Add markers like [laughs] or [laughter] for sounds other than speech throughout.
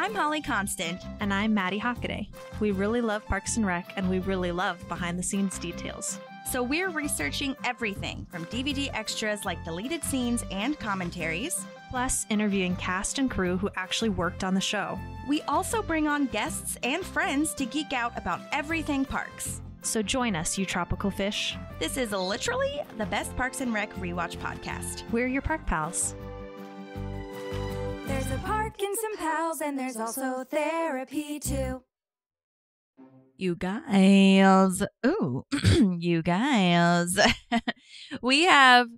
I'm Holly Constant. And I'm Maddie Hockaday. We really love Parks and Rec, and we really love behind the scenes details. So we're researching everything from DVD extras like deleted scenes and commentaries, plus interviewing cast and crew who actually worked on the show. We also bring on guests and friends to geek out about everything parks. So join us, you tropical fish. This is literally the best Parks and Rec rewatch podcast. We're your park pals. There's a park and some pals, and there's also therapy too. You guys, ooh, [clears throat] you guys, [laughs] we have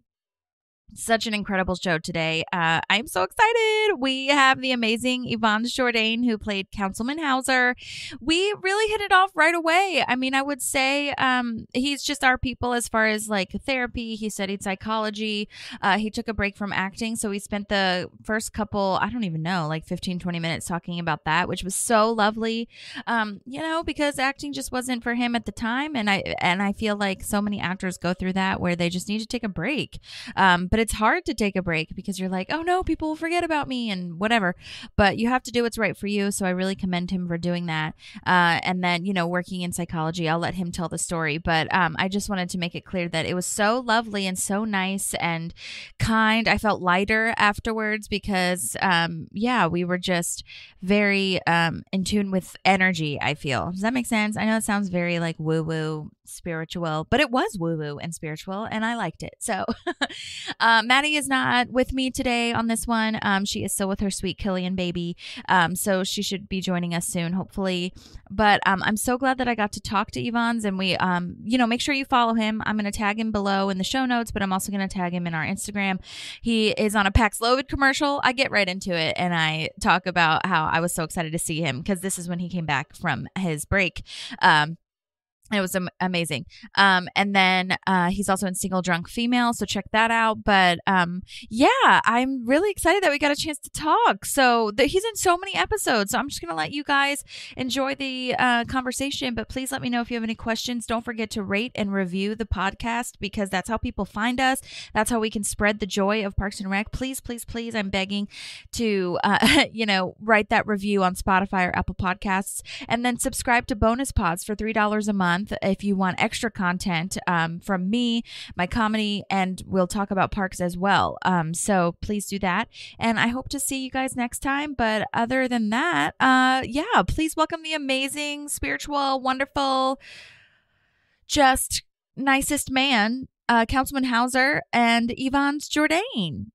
such an incredible show today. Uh, I'm so excited. We have the amazing Yvans Jourdain, who played Councilman Howser. We really hit it off right away. I mean, I would say um, he's just our people as far as like therapy. He studied psychology. Uh, he took a break from acting. So we spent the first couple, I don't even know, like 15, 20 minutes talking about that, which was so lovely. Um, you know, because acting just wasn't for him at the time. And I, and I feel like so many actors go through that where they just need to take a break. Um, but it's hard to take a break because you're like, oh no, people will forget about me and whatever. But you have to do what's right for you. So I really commend him for doing that. Uh, and then, you know, working in psychology, I'll let him tell the story. But um, I just wanted to make it clear that it was so lovely and so nice and kind. I felt lighter afterwards because, um, yeah, we were just very um, in tune with energy, I feel. Does that make sense? I know it sounds very like woo woo spiritual, but it was woo woo and spiritual, and I liked it. So, [laughs] uh, Maddie is not with me today on this one. Um, she is still with her sweet Killian baby. Um, so she should be joining us soon, hopefully. But um, I'm so glad that I got to talk to Yvans, and we, um, you know, make sure you follow him. I'm going to tag him below in the show notes, but I'm also going to tag him in our Instagram. He is on a Paxlovid commercial. I get right into it, and I talk about how I was so excited to see him because this is when he came back from his break. Um, it was am- amazing. Um, and then uh, he's also in Single Drunk Female, so check that out. But um, yeah, I'm really excited that we got a chance to talk. So he's in so many episodes. So I'm just gonna let you guys enjoy the uh, conversation. But please let me know if you have any questions. Don't forget to rate and review the podcast because that's how people find us. That's how we can spread the joy of Parks and Rec. Please, please, please, I'm begging to uh, [laughs] you know write that review on Spotify or Apple Podcasts, and then subscribe to bonus pods for three dollars a month month if you want extra content um, from me, my comedy, and we'll talk about parks as well. Um, so please do that. And I hope to see you guys next time. But other than that, uh, yeah, please welcome the amazing, spiritual, wonderful, just nicest man, uh, Councilman Howser and Yvans Jourdain.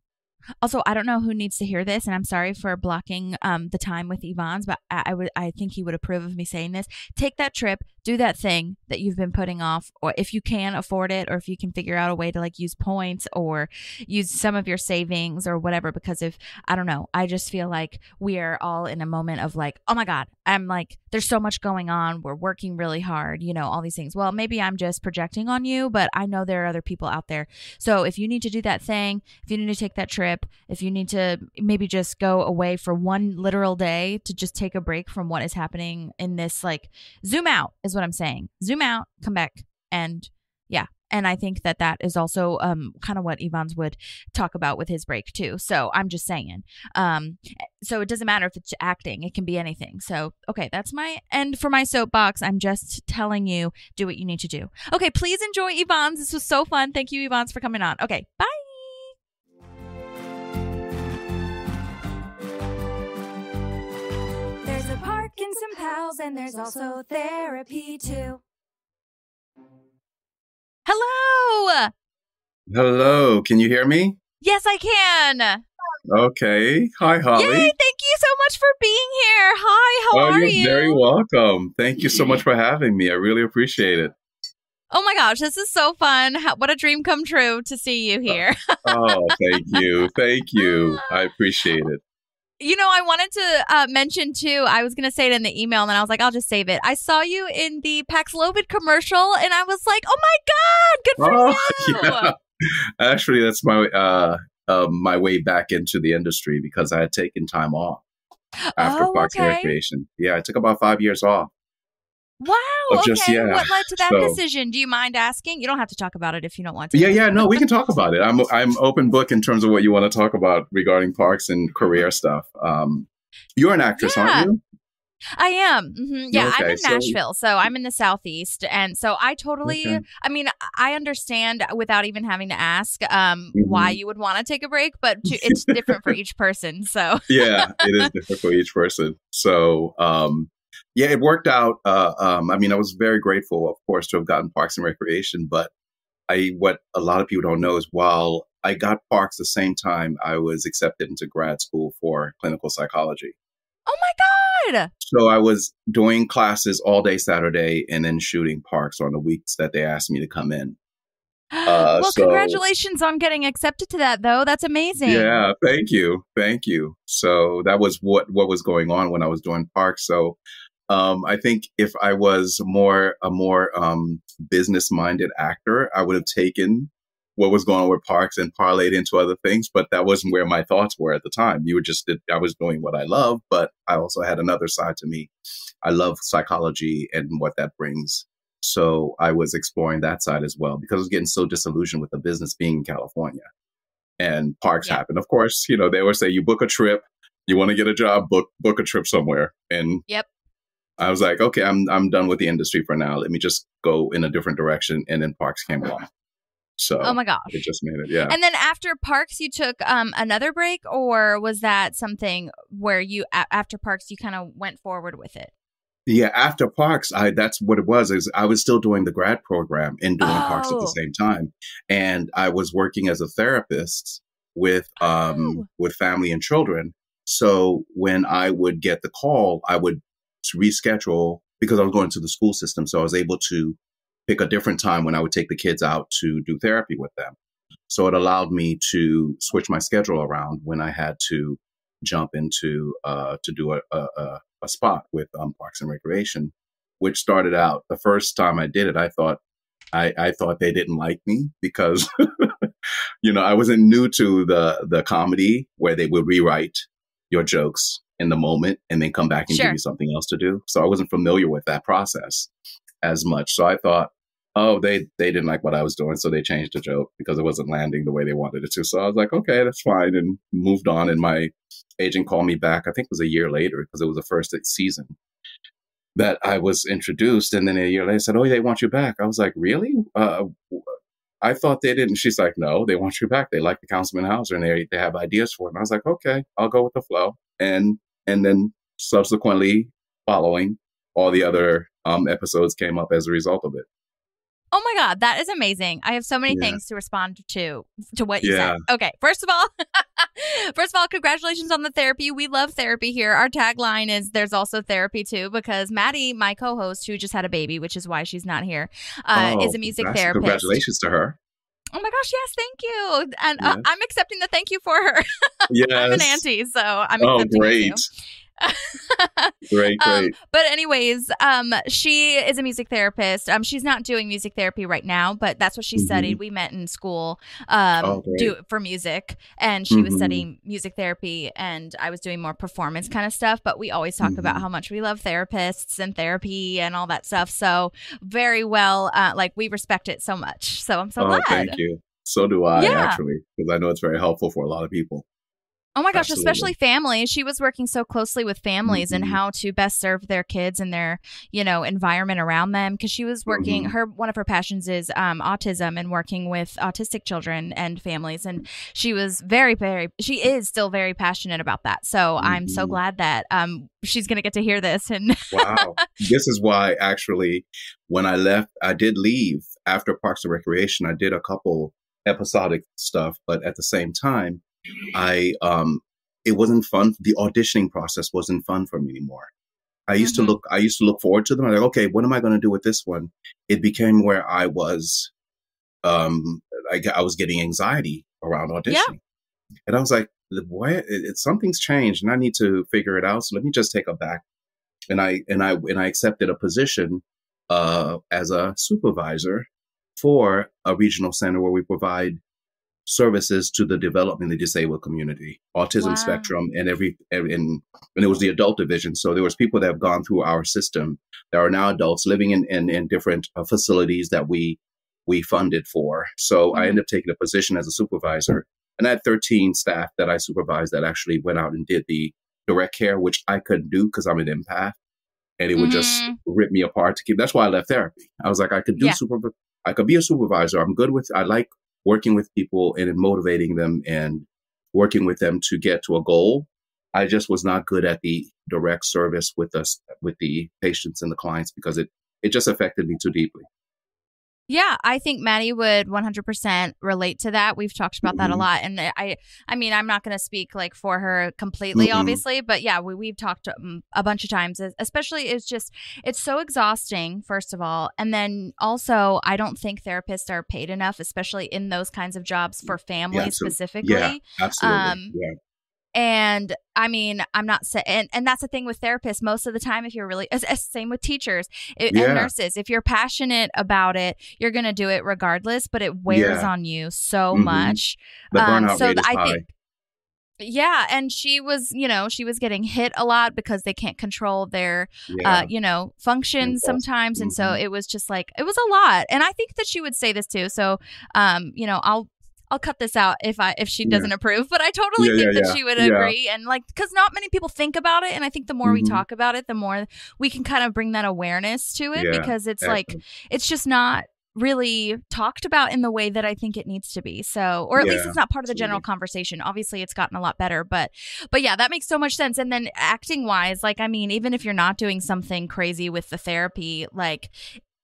Also, I don't know who needs to hear this, and I'm sorry for blocking um, the time with Yvans, but I, I would I think he would approve of me saying this. Take that trip, do that thing that you've been putting off, or if you can afford it, or if you can figure out a way to like use points or use some of your savings or whatever. Because if I don't know, I just feel like we are all in a moment of like, oh my god, I'm like, there's so much going on. We're working really hard, you know, all these things. Well, maybe I'm just projecting on you, but I know there are other people out there. So if you need to do that thing, if you need to take that trip, if you need to maybe just go away for one literal day to just take a break from what is happening in this, like, zoom out is what I'm saying. Zoom out, come back, and yeah, and I think that that is also um, kind of what Yvans would talk about with his break too. So I'm just saying. Um, so it doesn't matter if it's acting; it can be anything. So okay, that's my end for my soapbox. I'm just telling you, do what you need to do. Okay, please enjoy Yvans. This was so fun. Thank you, Yvans, for coming on. Okay, bye. And some pals, and there's also therapy too. Hello. Hello, can you hear me? Yes, I can. Okay. Hi, Holly. Yay, thank you so much for being here. Hi, how oh, are you're you? very welcome. Thank you so much for having me. I really appreciate it. Oh my gosh, this is so fun. What a dream come true to see you here. Oh, thank you. Thank you. [laughs] I appreciate it. You know, I wanted to uh, mention too. I was going to say it in the email, and then I was like, I'll just save it. I saw you in the Paxlovid commercial, and I was like, Oh my god, good for you! Oh, [laughs] yeah. Actually, that's my uh, uh, my way back into the industry because I had taken time off after Oh, Parks and. Recreation. Yeah, I took about five years off. Wow. Okay. just- yeah. What led to that So- decision? Do you mind asking? You don't have to talk about it if you don't want to. Yeah, yeah, no, we can talk about it. I'm I'm open book in terms of what you want to talk about regarding parks and career stuff. Um, You're an actress, Yeah. aren't you? I am. hmm Yeah, I'm in so- Nashville, so I'm in the southeast, and so I totally. Okay. I mean, I understand without even having to ask um, why Mm-hmm. you would want to take a break, but to, [laughs] it's different for each person. So yeah, it is [laughs] different for each person. So, um, yeah, it worked out. Uh, um, I mean, I was very grateful, of course, to have gotten Parks and Recreation. But I, what a lot of people don't know is, while I got Parks the same time, I was accepted into grad school for clinical psychology. oh my god, So I was doing classes all day Saturday and then shooting Parks on the weeks that they asked me to come in. [gasps] Uh, well, so- congratulations on getting accepted to that, though. That's amazing. Yeah, thank you, thank you. So that was what what was going on when I was doing parks. So um, I think if I was more a more um, business minded actor, I would have taken what was going on with parks and parlayed into other things. But that wasn't where my thoughts were at the time. You were just I was doing what I love, but I also had another side to me. I love psychology and what that brings. So I was exploring that side as well because I was getting so disillusioned with the business being in California and parks Yeah. happen. Of course, you know, they always say you book a trip, you want to get a job, book book a trip somewhere. And Yep. I was like, okay, I'm I'm done with the industry for now. Let me just go in a different direction. And then parks came along. So Oh my gosh. it just made it, yeah. And then after Parks, you took um, another break, or was that something where you a- after Parks you kind of went forward with it? Yeah, after Parks, I that's what it was. Is I was still doing the grad program and doing Parks at Oh. the same time, and I was working as a therapist with um Oh. with family and children. So when I would get the call, I would reschedule because I was going to the school system. So I was able to pick a different time when I would take the kids out to do therapy with them. So it allowed me to switch my schedule around when I had to jump into uh, to do a, a, a, a spot with um, Parks and Recreation, which started out the first time I did it. I thought I, I thought they didn't like me because [laughs] you know I wasn't new to the the comedy where they would rewrite your jokes in the moment and then come back and Sure. give you something else to do. So I wasn't familiar with that process as much. So I thought, oh, they they didn't like what I was doing, so they changed the joke because it wasn't landing the way they wanted it to. So I was like, okay, that's fine, and moved on. And my agent called me back. I think it was a year later because it was the first season that I was introduced, and then a year later I said, oh, they want you back. I was like, really? Uh, I thought they didn't. She's like, no, they want you back. They like the Councilman Howser, and they they have ideas for it. And I was like, okay, I'll go with the flow. And and then subsequently following all the other um, episodes came up as a result of it. Oh my god, that is amazing. I have so many Yeah. things to respond to to what you Yeah. said. Okay, first of all, [laughs] first of all, congratulations on the therapy. We love therapy here. Our tagline is "There's also therapy too," because Maddie, my co-host, who just had a baby, which is why she's not here, uh, Oh, is a music therapist. Congratulations to her. Oh my gosh, yes, thank you. And uh, I'm accepting the thank you for her. Yes. [laughs] I'm an auntie, so I'm Oh, accepting it great. too. [laughs] Great, Um, great. but anyways, um, she is a music therapist. Um, she's not doing music therapy right now, but that's what she Mhm. studied. We met in school, um, Oh, do for music, and she was Mhm. studying music therapy, and I was doing more performance kind of stuff. But we always talk about Mhm. how much we love therapists and therapy and all that stuff. So very well, uh, like we respect it so much. So I'm so oh, glad. thank you. So do I, Yeah. actually, because I know it's very helpful for a lot of people. Oh my gosh, Absolutely. especially families. She was working so closely with families and Mhm. how to best serve their kids and their, you know, environment around them because she was working Mhm. her one of her passions is um autism and working with autistic children and families and she was very very she is still very passionate about that. So I'm so Mhm. glad that um she's going to get to hear this and Wow. [laughs] this is why, actually, when I left, I did leave after Parks and Recreation. I did a couple episodic stuff, but at the same time, I um, it wasn't fun. The auditioning process wasn't fun for me anymore. I used Mhm. to look. I used to look forward to them. I'm like, okay, what am I going to do with this one? It became where I was. Um, I, I was getting anxiety around auditioning, and I was like, "What? It, it, something's changed, and I need to figure it out. So let me just take a back." And I and I and I accepted a position uh, as a supervisor for a regional center where we provide services to the development of the disabled community, autism Wow. spectrum, and every, every and, and it was the adult division. So there was people that have gone through our system that are now adults living in in, in different uh, facilities that we we funded for. So I Mhm. ended up taking a position as a supervisor, and I had 13 staff that I supervised that actually went out and did the direct care, which I couldn't do because I'm an empath, and it would just Mhm. rip me apart to keep. That's why I left therapy. I was like, I could do Yeah. super. I could be a supervisor. I'm good with. I like working with people and motivating them and working with them to get to a goal. I just was not good at the direct service with us with the patients and the clients because it it just affected me too deeply. Yeah, I think Maddie would 100% relate to that. We've talked about that a Mhm. lot, and I, I mean, I'm not going to speak like for her completely, Mm-mm. obviously, but yeah, we we've talked um, a bunch of times. Especially, it's just it's so exhausting, first of all, and then also, I don't think therapists are paid enough, especially in those kinds of jobs for families so- specifically. Yeah, absolutely. Um, yeah. And I mean, I'm not saying, and, and that's the thing with therapists. Most of the time, if you're really, same with teachers i- Yeah. and nurses, if you're passionate about it, you're going to do it regardless, but it wears Yeah. on you so Mhm. much. Um, so rate th- is I think- Yeah. And she was, you know, she was getting hit a lot because they can't control their yeah. uh, you know, functions sometimes. And so Mhm. it was just like it was a lot. And I think that she would say this too. So um, you know, I'll I'll cut this out if I if she doesn't approve, but I totally Yeah, think yeah, that yeah. she would Yeah. agree. And like because not many people think about it. And I think the more we Mhm. talk about it, the more we can kind of bring that awareness to it Yeah, because it's like it's just not really talked about in the way that I think it needs to be. So, or at least it's not part of the general conversation. Obviously, it's gotten a lot better, but but yeah, that makes so much sense. And then acting wise, like I mean, even if you're not doing something crazy with the therapy, like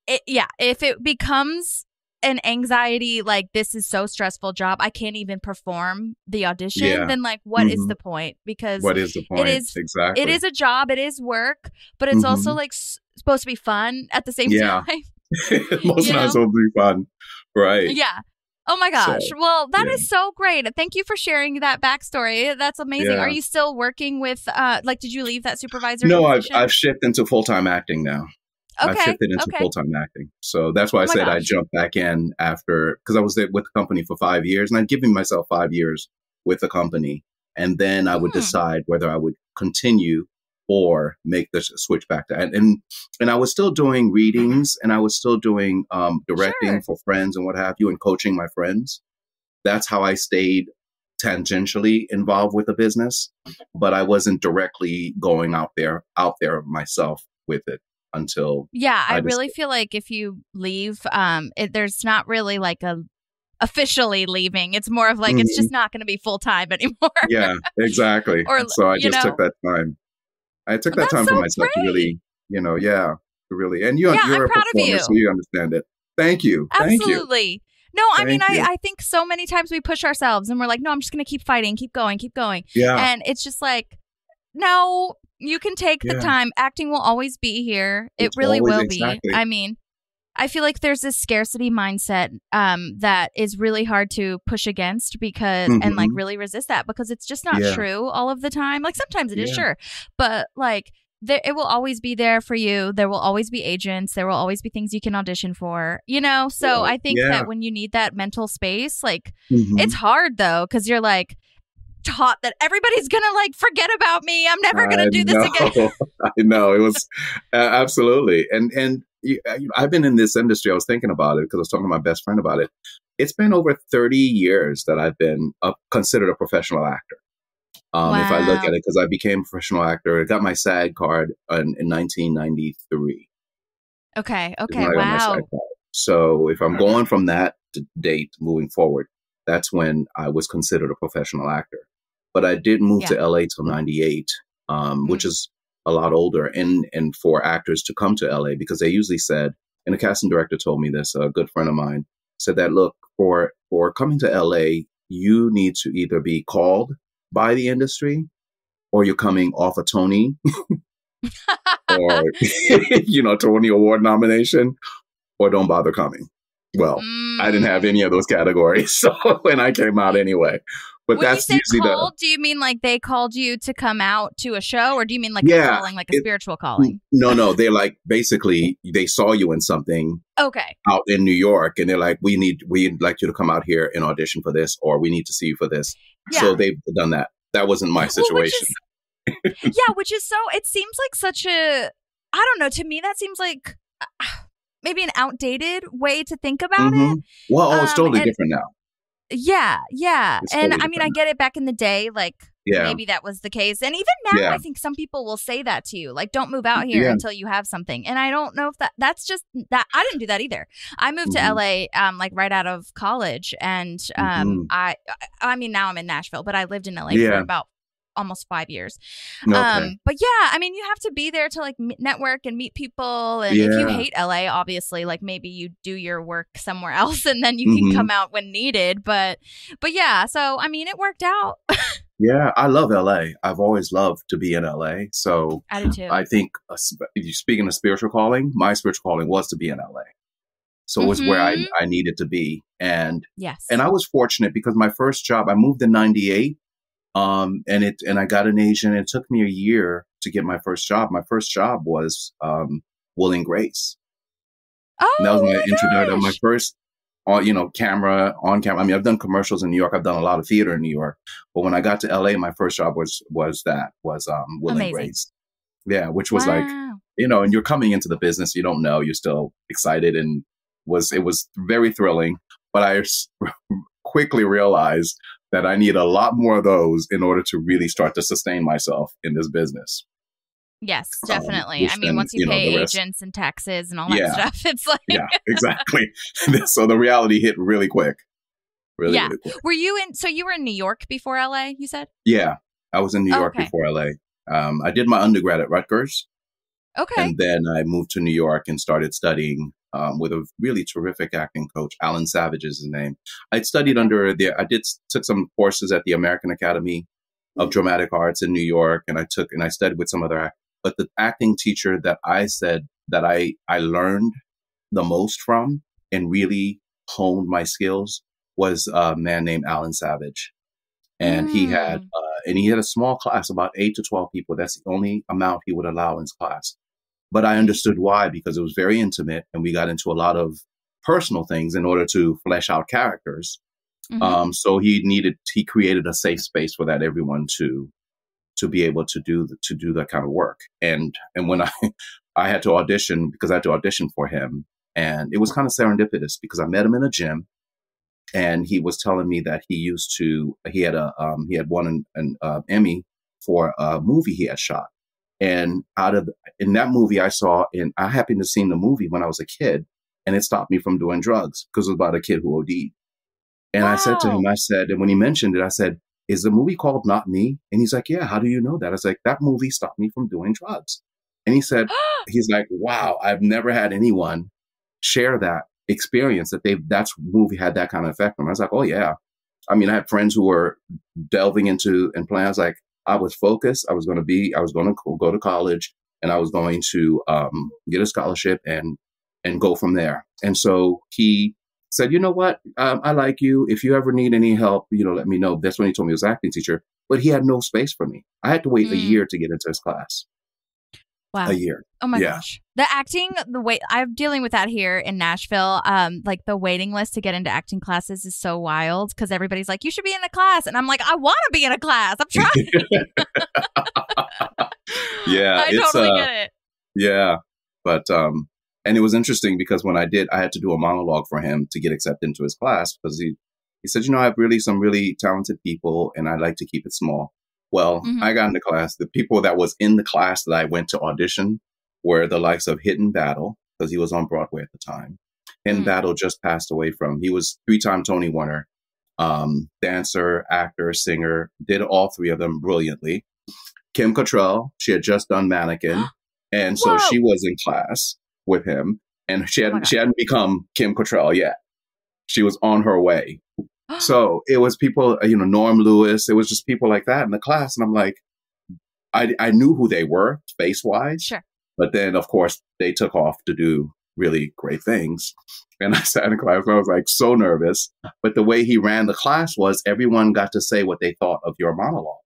it, yeah, if it becomes an anxiety like this is so stressful job i can't even perform the audition Yeah. then like what is Mhm. the point because What is the point? is- exactly. it is a job it is work but it's also Mhm. like s- supposed to be fun at the same [laughs] Yeah. time [laughs] Most you nights know? will be fun, right? Yeah. Oh my gosh. So, well, that is yeah. so great. Thank you for sharing that backstory. That's amazing. Are you still working with uh like did you leave that supervisor? No, I've? I've shifted into full time acting now. I've shifted into okay. full time acting. So that's why I Oh my said I jumped back in after because I was there with the company for five years and I'd given myself five years with the company. And then I would Hmm. decide whether I would continue or make the switch back to and and, and I was still doing readings and I was still doing um, directing Sure. for friends and what have you and coaching my friends. That's how I stayed tangentially involved with the business, but I wasn't directly going out there out there myself with it until Yeah, I, I really feel like if you leave, um, it, there's not really like a officially leaving. It's more of like it's just not going to be full time anymore. Mm-hmm. yeah, exactly. [laughs] Or, so I you just took that time. I took that That's time for so myself to really, you know, yeah, to really. And you're Yeah, you're I'm a proud of performer, you. so you understand it. Thank you. Thank you. Absolutely. No, I mean, Thank I. I think so many times we push ourselves and we're like, no, I'm just going to keep fighting, keep going, keep going. Yeah, And it's just like, no, you can take the time. Acting will always be here. It It's really will exactly. be. I mean, I feel like there's this scarcity mindset um, that is really hard to push against because and like Mhm. really resist that because it's just not Yeah. true all of the time. Like sometimes it is Yeah. sure, but like there, it will always be there for you. There will always be agents. There will always be things you can audition for. You know, so Yeah. I think Yeah. that when you need that mental space, like Mhm. it's hard though because you're like taught that everybody's gonna like forget about me i'm never gonna I do this again. [laughs] I know it was uh, absolutely, and and you- uh, I've been in this industry. I was thinking about it because I was talking to my best friend about it. It's been over thirty years that I've been a, considered a professional actor. Um, If I look at it, because I became a professional actor, I got my SAG card in, in 1993. okay okay when I got my wow So if I'm going from that date moving forward, that's when I was considered a professional actor. But I didn't move to LA till 98, um, which Mm. is a lot older and, and for actors to come to LA because they usually said, and a casting director told me this, a good friend of mine said that, look, for, for coming to LA, you need to either be called by the industry or you're coming off a Tony [laughs] or, [laughs] you know, Tony Award nomination or don't bother coming. Well, I didn't have any of those categories. [laughs] So when I came out anyway, but when that's you say usually called do you mean like they called you to come out to a show or do you mean like Yeah, a calling like a it- spiritual calling no, no, they like basically they saw you in something okay out in New York and they're like, we need, we'd like you to come out here and audition for this, or we need to see you for this. Yeah. So they've done that. That wasn't my Well, which situation. is- yeah which is so it seems like such a i don't know to me that seems like uh, maybe an outdated way to think about it Mhm. Well, oh, it's Um, totally and- different now. Yeah, yeah. It's and totally I mean, I get it back in the day, like Yeah. maybe that was the case. And even now, Yeah. I think some people will say that to you, like, "Don't move out here Yeah. until you have something." And I don't know if that that's just that I didn't do that either. I moved Mhm. to LA, um, like right out of college, and um, Mhm. I, I mean, now I'm in Nashville, but I lived in LA for about almost five years. Okay. Um, but yeah, I mean, you have to be there to like network and meet people. And if you hate LA, obviously, like maybe you do your work somewhere [laughs] else, and then you Mhm. can come out when needed. But, but yeah, so I mean, it worked out. [laughs] yeah, I love LA. I've always loved to be in LA. So I do too. I think, uh, speaking of spiritual calling, my spiritual calling was to be in LA. So it was where I, Mhm. I needed to be. And yes. and I was fortunate because my first job, I moved in '98, um, and it and I got an agent. It took me a year to get my first job. My first job was um, Will and Grace. oh, And that was my, my introduction. My first, on you know, camera on camera. I mean, I've done commercials in New York. I've done a lot of theater in New York. But when I got to LA, my first job was was that was um, Will Amazing. and Grace. Yeah, which was like you know, and you're coming into the business, you don't know, you're still excited, and was it was very thrilling. But I [laughs] quickly realized that I need a lot more of those in order to really start to sustain myself in this business. Yes, um, definitely. which I mean, then, once you, you pay rest- agents and taxes and all that Yeah. stuff, [laughs] it's like. Yeah, exactly. [laughs] so the reality hit really quick. Really, Yeah. really quick. Were you in? So you were in New York before LA? You said. Yeah, I was in New York Okay. before LA. Um, I did my undergrad at Rutgers, Okay. and then I moved to New York and started studying um, with a really terrific acting coach. Alan Savage is his name. I studied under the. I did took some courses at the American Academy of Dramatic Arts in New York, and I took and I studied with some other. But the acting teacher that I said that I I learned the most from and really honed my skills was a man named Alan Savage, and he had Mm. uh, and he had a small class, about eight to twelve people. That's the only amount he would allow in his class. But I understood why because it was very intimate, and we got into a lot of personal things in order to flesh out characters. Mhm. Um, so he needed he created a safe space for that everyone to to be able to do the, to do that kind of work. And and when [laughs] I I had to audition because I had to audition for him, and it was kind of serendipitous because I met him in a gym, and he was telling me that he used to he had a um, he had won an, an uh, Emmy for a movie he had shot. And out of in that movie, I saw, and I happened to see the movie when I was a kid, and it stopped me from doing drugs because it was about a kid who OD'd. And I said to him, I said, and when he mentioned it, I said, "Is the movie called Not Me?" And he's like, "Yeah." How do you know that? I was like, "That movie stopped me from doing drugs." And he said, [gasps] "He's like, wow, I've never had anyone share that experience that they that movie had that kind of effect on." me." I was like, "Oh yeah." I mean, I had friends who were delving into and playing. I was like, I was focused. I was going to be. I was going to go to college, and I was going to um, get a scholarship and and go from there. And so he said, "You know what? Um, I like you. If you ever need any help, you know, let me know." That's when he told me he was acting teacher, but he had no space for me. I had to wait a Mm. year to get into his class. Wow. A year. Oh my Yeah. gosh. The acting, the wait I'm dealing with that here in Nashville. Um, like the waiting list to get into acting classes is so wild because everybody's like, you should be in a class. And I'm like, I want to be in a class. I'm trying. [laughs] Yeah, I it's, totally uh, get it. Yeah. But um and it was interesting because when I did I had to do a monologue for him to get accepted into his class because he he said, you know, I have really some really talented people and I like to keep it small. Well, Mhm. I got into class. The people that was in the class that I went to audition were the likes of Hinton Battle, because he was on Broadway at the time. Hinton Mm. Battle just passed away from he was three time Tony winner, um, dancer, actor, singer, did all three of them brilliantly. Kim Cattrall, she had just done Mannequin. [gasps] And so Whoa. she was in class with him, and she Oh hadn't God. she hadn't become Kim Cattrall yet. She was on her way. [gasps] So it was people, uh, you know, Norm Lewis. It was just people like that in the class, and I'm like, I I knew who they were face wise, Sure. but then of course they took off to do really great things. And [laughs] I sat in class and I was like so nervous. But the way he ran the class was everyone got to say what they thought of your monologue.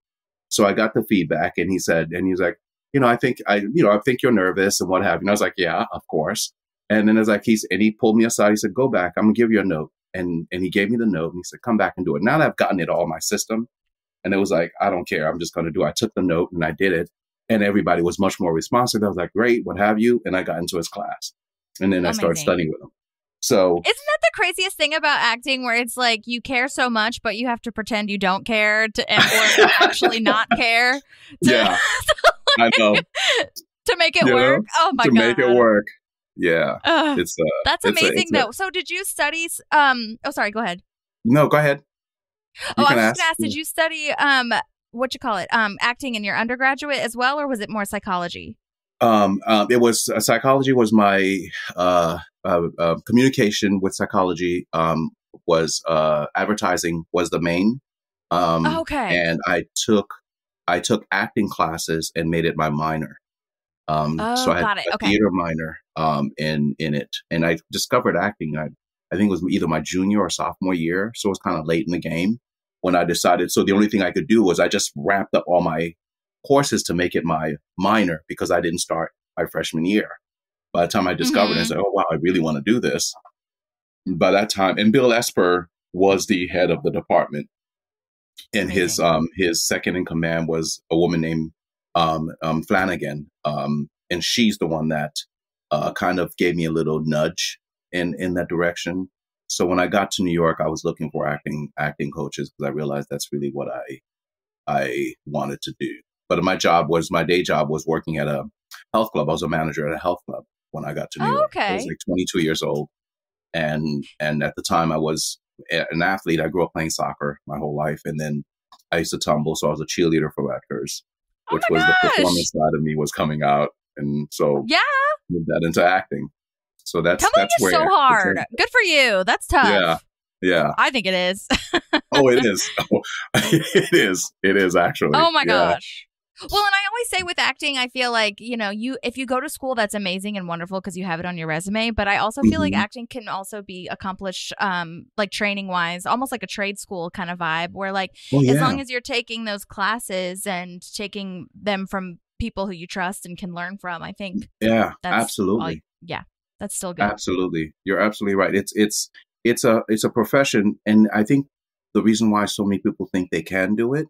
So I got the feedback and he said, and he's like, you know, I think I, you know, I think you're nervous and what have you. And I was like, yeah, of course. And then it's like he's and he pulled me aside. He said, "Go back. I'm gonna give you a note." And and he gave me the note and he said, "Come back and do it." Now that I've gotten it all in my system, and it was like, I don't care. I'm just gonna do. it. I took the note and I did it, and everybody was much more responsive. I was like, "Great, what have you?" And I got into his class, and then I started studying with him. So Isn't that the craziest thing about acting where it's like you care so much, but you have to pretend you don't care to or [laughs] actually not care to, yeah, [laughs] I know [laughs] to make it You know, work? Oh my to god. make it work. Yeah, Ugh, it's uh, that's it's a- amazing a- though. So did you study um oh sorry, go ahead. no. Go ahead. oh, I can was ask. just gonna ask, did you study um what you call it? Um acting in your undergraduate as well, or was it more psychology? Um, um, it was uh, psychology was my uh, uh, uh, communication with psychology. Um, was uh, advertising was the main. Um, okay. and I took I took acting classes and made it my minor. Um, Oh, so I had got it. a Okay. theater minor um, in in it, and I discovered acting. I I think it was either my junior or sophomore year, so it was kind of late in the game when I decided. So the only thing I could do was I just wrapped up all my courses to make it my minor because I didn't start my freshman year. By the time I discovered it, I Mhm. said, "Oh wow, I really want to do this." By that time, and Bill Esper was the head of the department, and his um his second in command was a woman named um, um Flanagan, um, and she's the one that uh, kind of gave me a little nudge in in that direction. So when I got to New York, I was looking for acting acting coaches because I realized that's really what I I wanted to do. But my job was my day job was working at a health club. I was a manager at a health club when I got to New Oh, York. I was like 22 years old, and and at the time I was an athlete. I grew up playing soccer my whole life, and then I used to tumble, so I was a cheerleader for Rutgers, Oh which my was the performance side of me was coming out, and so Yeah. moved that into acting. So that's Tumbling that's where so hard. Good for you. That's tough. Yeah. yeah. I think it is. Oh, it [laughs] is. [laughs] Oh, [laughs] it is. It is actually. Oh my Yeah. gosh. Well, and I always say with acting, I feel like, you know, you if you go to school that's amazing and wonderful because you have it on your resume, but I also feel like Mhm. acting can also be accomplished um like training wise, almost like a trade school kind of vibe where like Well, as long as you're taking those classes and taking them from people who you trust and can learn from, I think yeah, absolutely. yeah, that's still good. Absolutely. You're absolutely right. It's it's it's a it's a profession and I think the reason why so many people think they can do it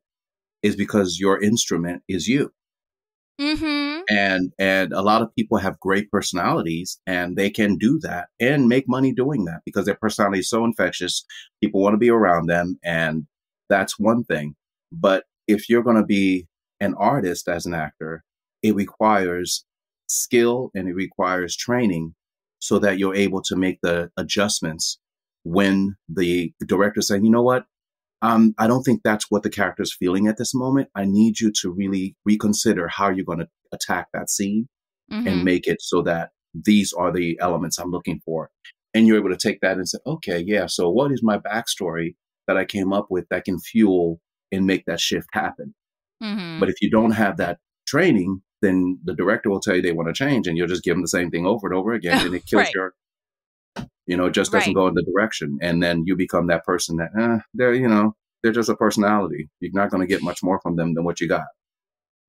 is because your instrument is you. Mm-hmm. And and a lot of people have great personalities and they can do that and make money doing that because their personality is so infectious. People want to be around them and that's one thing. But if you're going to be an artist as an actor, it requires skill and it requires training so that you're able to make the adjustments when the director saying, you know what, um, I don't think that's what the character's feeling at this moment. I need you to really reconsider how you're going to attack that scene Mm-hmm. and make it so that these are the elements I'm looking for. And you're able to take that and say, okay, yeah, so what is my backstory that I came up with that can fuel and make that shift happen? mm-hmm. But if you don't have that training, then the director will tell you they want to change and you'll just give them the same thing over and over again [laughs] and it kills Right. your, you know, it just doesn't Right. go in the direction. And then you become that person that, eh, they're, you know, they're just a personality. You're not going to get much more from them than what you got.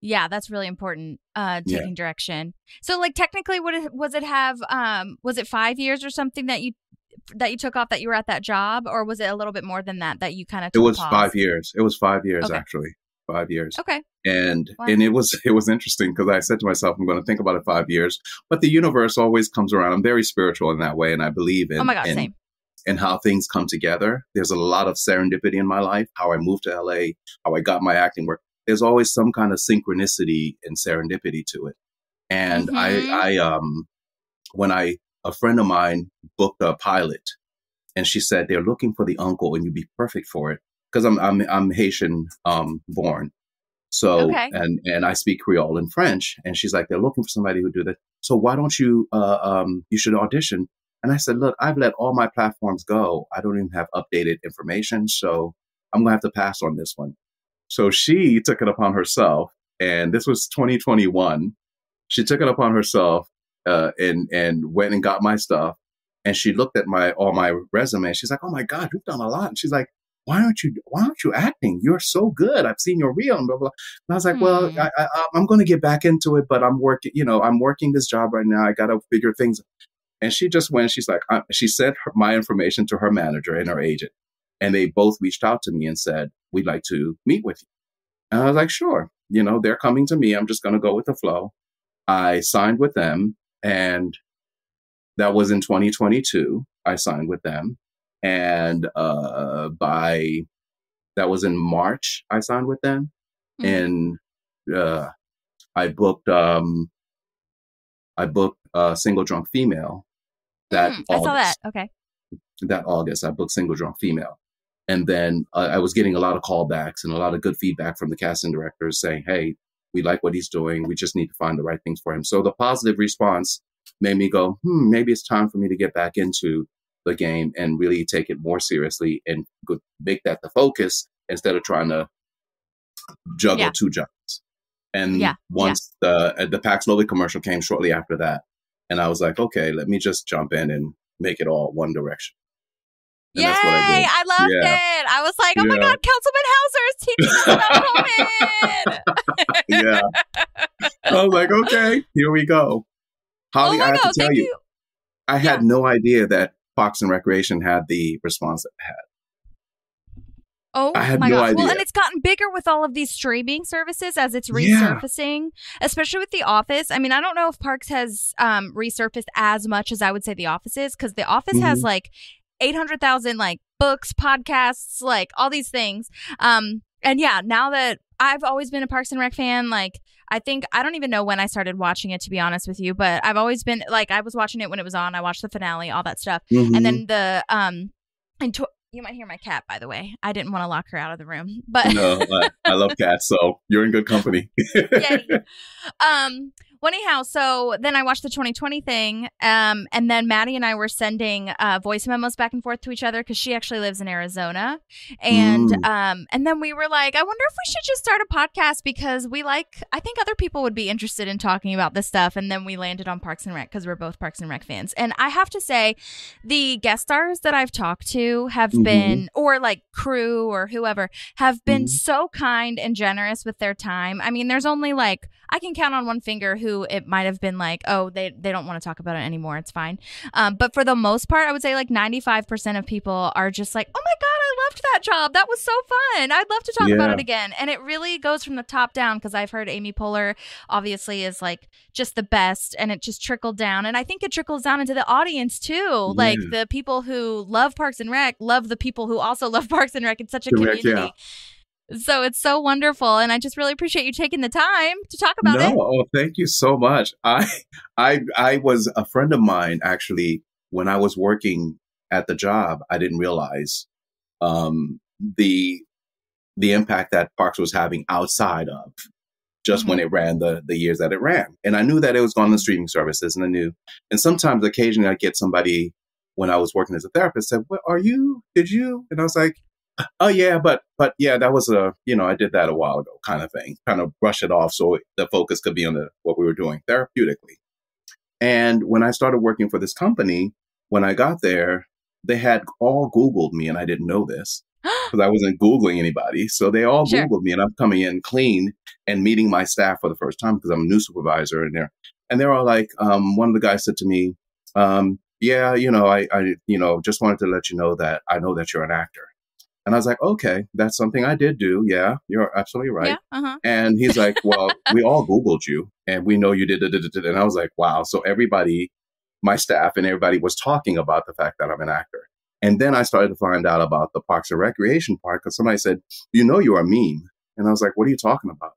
Yeah, that's really important. Uh, Yeah. taking direction. So, like, technically, what it, was it have? Um, was it five years or something that you that you took off that you were at that job, or was it a little bit more than that that you kind of? It was five years. It was five years, Okay. actually. Five years. Okay. and Wow. and it was [laughs] it was interesting because I said to myself, I'm going to think about it five years. But the universe always comes around. I'm very spiritual in that way, and I believe in oh my god, in, same. in how things come together. There's a lot of serendipity in my life. How I moved to LA, how I got my acting work. There's always some kind of synchronicity and serendipity to it. And Mhm. I I um when I a friend of mine booked a pilot, and she said they're looking for the uncle, and you'd be perfect for it because I'm I'm I'm Haitian um born. So Okay. and and I speak Creole and French, and she's like, they're looking for somebody who do that. So why don't you uh, um you should audition? And I said, look, I've let all my platforms go. I don't even have updated information, so I'm gonna have to pass on this one. So she took it upon herself, and this was 2021. She took it upon herself uh, and and went and got my stuff. And she looked at my all my resume. She's like, "Oh my God, you've done a lot." And she's like, "Why aren't you Why aren't you acting? You're so good. I've seen your reel." And blah blah. And I was like, "Well, Hmm. I, I, I'm going to get back into it, but I'm working. You know, I'm working this job right now. I got to figure things." And she just went. She's like, I, she sent her, my information to her manager and her agent, and they both reached out to me and said, "We'd like to meet with you." And I was like, "Sure." You know, they're coming to me. I'm just going to go with the flow. I signed with them, and that was in 2022. I signed with them, and uh, by that was in March I signed with them, Mhm. and uh, I booked um, I booked uh, single drunk female that Mhm, I saw that. Okay. That August I booked single drunk female, and then uh, I was getting a lot of callbacks and a lot of good feedback from the casting directors saying, "Hey, we like what he's doing. We just need to find the right things for him." So the positive response made me go, "Hmm, maybe it's time for me to get back into the game and really take it more seriously and make that the focus instead of trying to juggle Yeah. two jobs." And Yeah, once the uh, the Paxlovid commercial came shortly after that, and I was like, "Okay, let me just jump in and make it all one direction." And Yay! I. I, loved Yeah. it. I was like, oh my God, Councilman Howser is teaching us about [laughs] COVID. [laughs] yeah. I was like, okay, here we go. Holly, oh I have God, to tell you, you. I had Yeah. no idea that Parks and Recreation had the response that it had. Oh I had my no gosh. Well, idea. and it's gotten bigger with all of these streaming services as it's Yeah. resurfacing, especially with The Office. I mean, I don't know if Parks has um, resurfaced as much as I would say The Office is because The Office has Mm-hmm. like 800,000 like books, podcasts, like all these things. Um, and yeah, now that I've always been a Parks and Rec fan, like I think I don't even know when I started watching it to be honest with you, but I've always been like I was watching it when it was on. I watched the finale, all that stuff Mhm. and then the um and to- you might hear my cat by the way i didn't want to lock her out of the room but no, I, I love cats, so you're in good company. [laughs] [laughs] Um well anyhow so then i watched the 2020 thing um and then maddie and i were sending uh voice memos back and forth to each other because she actually lives in arizona. And um and then we were like i wonder if we should just start a podcast because we like i think other people would be interested in talking about this stuff. And then we landed on parks and rec because we're both parks and rec fans. And i have to say the guest stars that i've talked to have Mhm. been or like crew or whoever have been Mhm. so kind and generous with their time. I mean there's only like i can count on one finger who it might have been like oh they they don't want to talk about it anymore it's fine. Um, but for the most part i would say like 95% of people are just like oh my god i loved that job. That was so fun. I'd love to talk about it again. And it really goes from the top down because i've heard amy poehler obviously is like just the best and it just trickled down and i think it trickles down into the audience too. Like the people who love parks and rec love the people who also [laughs] love parks and rec it's such a Correct, community so it's so wonderful and i just really appreciate you taking the time to talk about no, it oh, thank you so much. [laughs] I, I, I was a friend of mine actually when I was working at the job. I didn't realize um, the the impact that Parks was having outside of just when it ran the the years that it ran. And I knew that it was on the streaming services, and I knew. And sometimes, occasionally, I get somebody when I was working as a therapist said, "What are you? Did you?" And I was like, "Oh yeah, but but yeah, that was a you know I did that a while ago, kind of thing. Kind of brush it off so the focus could be on the what we were doing therapeutically." And when I started working for this company, when I got there, they had all Googled me, and I didn't know this [gasps] because I wasn't Googling anybody. So they all Sure. Googled me, and I'm coming in clean and meeting my staff for the first time because I'm a new supervisor in there. And they're all like, um, one of the guys said to me, um, yeah, you know, I, I, you know, just wanted to let you know that I know that you're an actor. And I was like, okay, that's something I did do. Yeah, you're absolutely right. yeah uh-huh And he's [laughs] like, well, we all Googled you and we know you did it. And I was like, wow. So everybody, my staff and everybody was talking about the fact that I'm an actor. And then I started to find out about the Parks and Recreation part because somebody said, you know, you're a meme. And I was like, what are you talking about?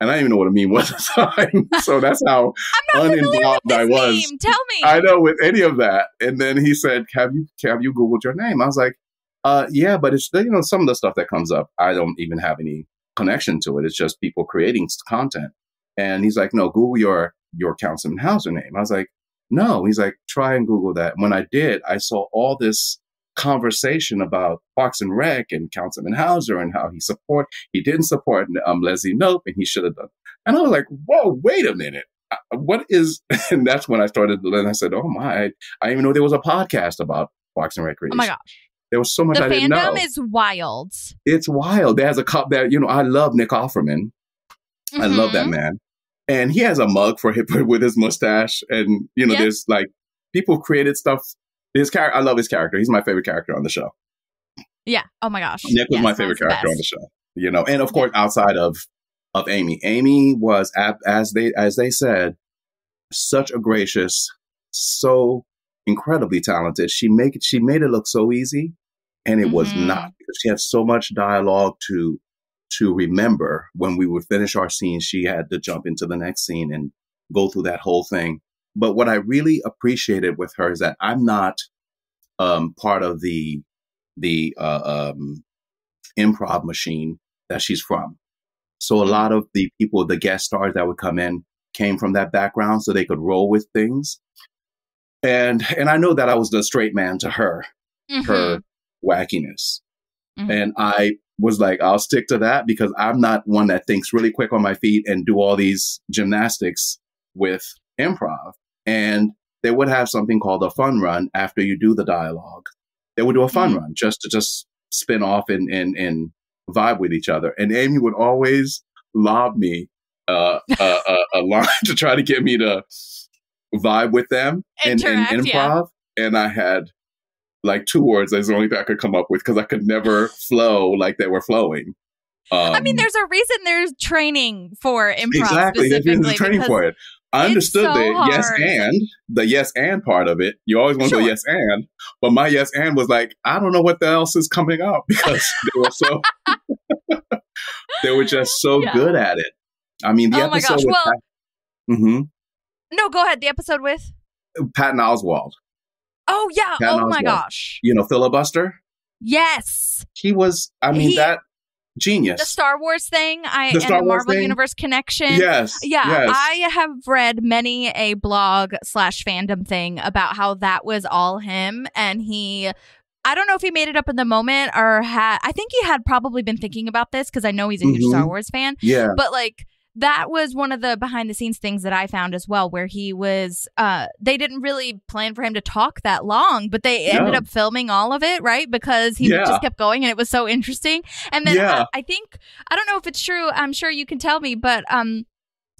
And I didn't even know what a meme was at the time. [laughs] so that's how i'm not familiar with uninvolved I was. meme. tell me I know with any of that. And then he said, "Have you have you googled your name?" I was like, "Uh, yeah, but it's you know some of the stuff that comes up, I don't even have any connection to it. It's just people creating content." And he's like, "No, Google your your Councilman Howser name." I was like, "No." He's like, "Try and Google that." When I did, I saw all this conversation about Fox and Rec and Councilman Howser and how he support he didn't support um Leslie Knope and he should have done. And I was like, "Whoa, wait a minute." Uh, What is, [laughs] and that's when I started learn. I said, "Oh my, I didn't even know there was a podcast about Fox and Recreation. oh my gosh There was so much the I didn't know. fandom is wild it's wild. There's a cop that, you know, I love Nick Offerman. I love that Mhm. man. And he has a mug for him [laughs] with his mustache. And, you know, Yeah. there's like people created stuff. His character, I love his character. He's my favorite character on the show. yeah oh my gosh Nick was Yes, my favorite the character on the show. You know, and of course, outside of of Amy, Amy was as they as they said, such a gracious, so incredibly talented. She make she made it look so easy, and it was Mhm. not because she had so much dialogue to to remember. When we would finish our scene, she had to jump into the next scene and go through that whole thing. But what I really appreciated with her is that I'm not um, part of the the uh, um, improv machine that she's from. So a lot of the people, the guest stars that would come in, came from that background, so they could roll with things. And and I know that I was the straight man to her, her wackiness, Mhm. and I was like, I'll stick to that because I'm not one that thinks really quick on my feet and do all these gymnastics with improv. And they would have something called a fun run after you do the dialogue. They would do a fun Mhm. run just to just spin off and and and vibe with each other. And Amy would always lob me uh, a, [laughs] a, a line to try to get me to vibe with them in, in improv. yeah. And I had like two words is the only thing I could come up with because I could never [laughs] flow like they were flowing. Um, I mean, there's a reason there's training for improv exactly there's training for it. I understood so the yes and the yes and part of it. You always want to Sure. go yes and, but my yes and was like I don't know what the else is coming up [laughs] because they were so [laughs] they were just so Yeah. good at it. I mean, the Oh my episode gosh, with well- Pat, hmm no, go ahead. The episode with Patton Oswalt, oh yeah, Patton oh my gosh, you know, filibuster. yes, He was, I mean, He- that genius. the Star Wars thing. I The and Star the Wars Marvel thing? Universe connection. yes, Yeah, yes. I have read many a blog slash fandom thing about how that was all him, and he. I don't know if he made it up in the moment or had. I think he had probably been thinking about this because I know he's a huge Mhm. Star Wars fan. yeah, But like that was one of the behind the scenes things that I found as well, where he was. uh They didn't really plan for him to talk that long, but they ended No. up filming all of it, right? Because he Yeah. just kept going, and it was so interesting. And then Yeah. I, I think I don't know if it's true. I'm sure you can tell me, but um,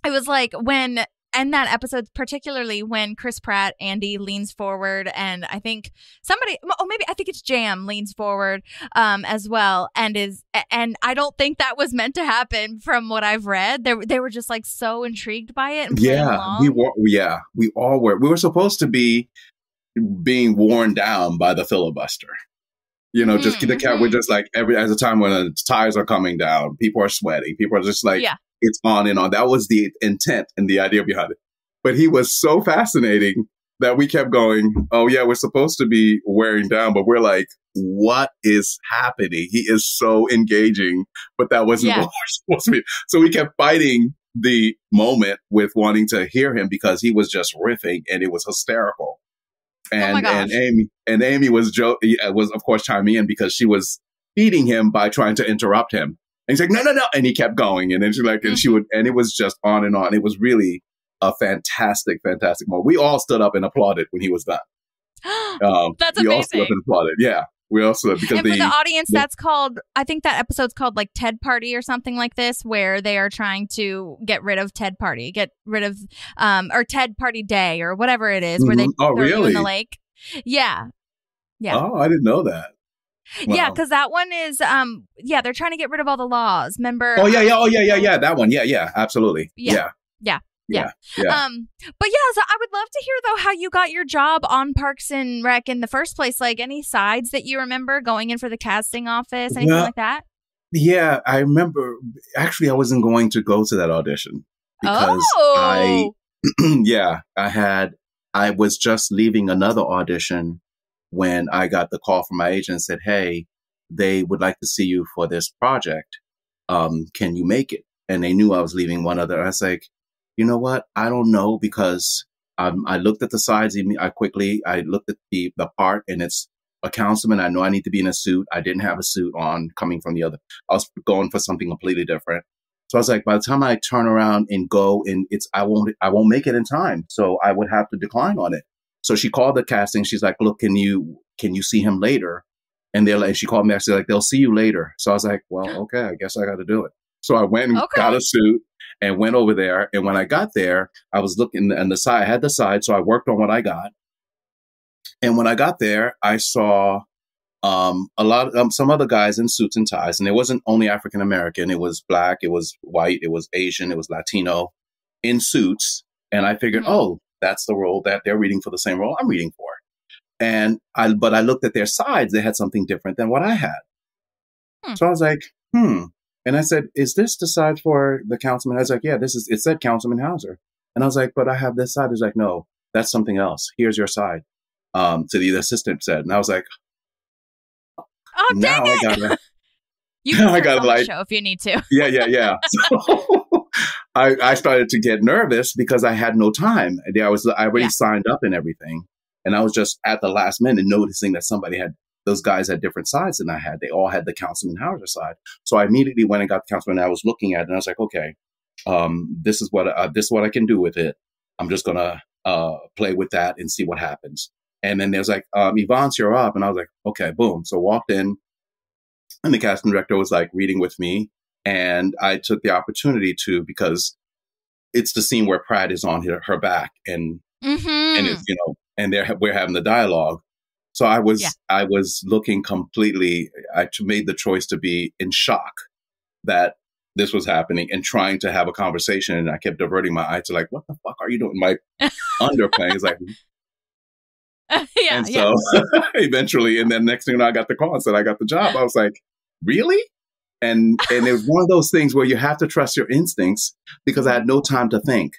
it was like when and that episode particularly when Chris Pratt Andy leans forward and I think somebody oh maybe I think it's Jamm leans forward um as well and is and I don't think that was meant to happen from what I've read they they were just like so intrigued by it and yeah, along. we were. Yeah, we all were. We were supposed to be being worn down by the filibuster. You know, just the cat. We're just like every as a time when the tires are coming down, people are sweating. People are just like, Yeah. It's on and on. That was the intent and the idea behind it. But he was so fascinating that we kept going. Oh yeah, we're supposed to be wearing down, but we're like, what is happening? He is so engaging, but that wasn't Yeah. what [laughs] we're supposed to be. So we kept fighting the moment with wanting to hear him because he was just riffing and it was hysterical. Oh And gosh. and Amy and Amy was jo- was of course chiming in because she was feeding him by trying to interrupt him. And he's like, no, no, no. And he kept going. And then she like, and she Mm-hmm. would, and it was just on and on. It was really a fantastic, fantastic moment. We all stood up and applauded when he was done. [gasps] Um, That's we all stood up and applauded. Yeah. We all stood up because and for the, the audience, the- that's called. I think that episode's called like Ted Party or something like this, where they are trying to get rid of Ted Party, get rid of um or Ted Party Day or whatever it is, where they Mhm. Oh, throw you in the lake. Yeah, yeah. oh, I didn't know that. Yeah, because that one is um yeah they're trying to get rid of all the laws. Remember? Oh yeah, um, yeah, oh yeah, yeah, yeah. That one. Yeah, yeah, absolutely. Yeah. Yeah. Yeah. Yeah. Yeah. Um, but yeah, so I would love to hear though how you got your job on Parks and Rec in the first place. Like any sides that you remember going in for the casting office, anything Yeah. like that? Yeah, I remember. Actually, I wasn't going to go to that audition because I, oh, [clears throat] yeah, I had, I was just leaving another audition when I got the call from my agent and said, "Hey, they would like to see you for this project. Um, can you make it?" And they knew I was leaving one other. I was like, you know what? I don't know because um, I looked at the sides. I quickly I looked at the the part, and it's a councilman. I know I need to be in a suit. I didn't have a suit on coming from the other. I was going for something completely different. So I was like, by the time I turn around and go, and it's I won't I won't make it in time. So I would have to decline on it. So she called the casting. She's like, look, can you can you see him later? And they're like, she called me. She's like, they'll see you later. So I was like, well, [gasps] okay, I guess I got to do it. So I went and Okay. got a suit and went over there. And when I got there, I was looking and the side I had the side, so I worked on what I got. And when I got there, I saw um, a lot um, some other guys in suits and ties, and it wasn't only African American. It was black, it was white, it was Asian, it was Latino in suits. And I figured, Mhm. oh, that's the role that they're reading for the same role I'm reading for. And I, but I looked at their sides. They had something different than what I had. Hmm. So I was like, hmm. And I said, is this the side for the councilman? I was like, yeah, this is, it said Councilman Howser. And I was like, but I have this side. He's like, no, that's something else. Here's your side. Um, to the assistant said. And I was like, Oh, now dang I it! gotta, [laughs] you [laughs] can I gotta, like- show if you need to. yeah, yeah, yeah. [laughs] So I, I started to get nervous because I had no time. I was, I already Yeah. signed up and everything. And I was just at the last minute noticing that somebody had, those guys had different sides than I had. They all had the Councilman Howard side. So I immediately went and got the Councilman. I was looking at it and I was like, okay, um, this is what, uh, this is what I can do with it. I'm just going to, uh, play with that and see what happens. And then there's like, um, Yvans, you're up. And I was like, okay, boom. So walked in and the casting director was like reading with me. And I took the opportunity to, because it's the scene where Pratt is on her, her back and, Mm-hmm. and it's, you know, and they're, we're having the dialogue. So I was, Yeah. I was looking completely, I made the choice to be in shock that this was happening and trying to have a conversation. And I kept diverting my eye to like, what the fuck are you doing? My [laughs] underplaying is like, yeah, and yeah. so [laughs] eventually, and then next thing you know, I got the call and said I got the job. I was like, really? And and it was one of those things where you have to trust your instincts because I had no time to think.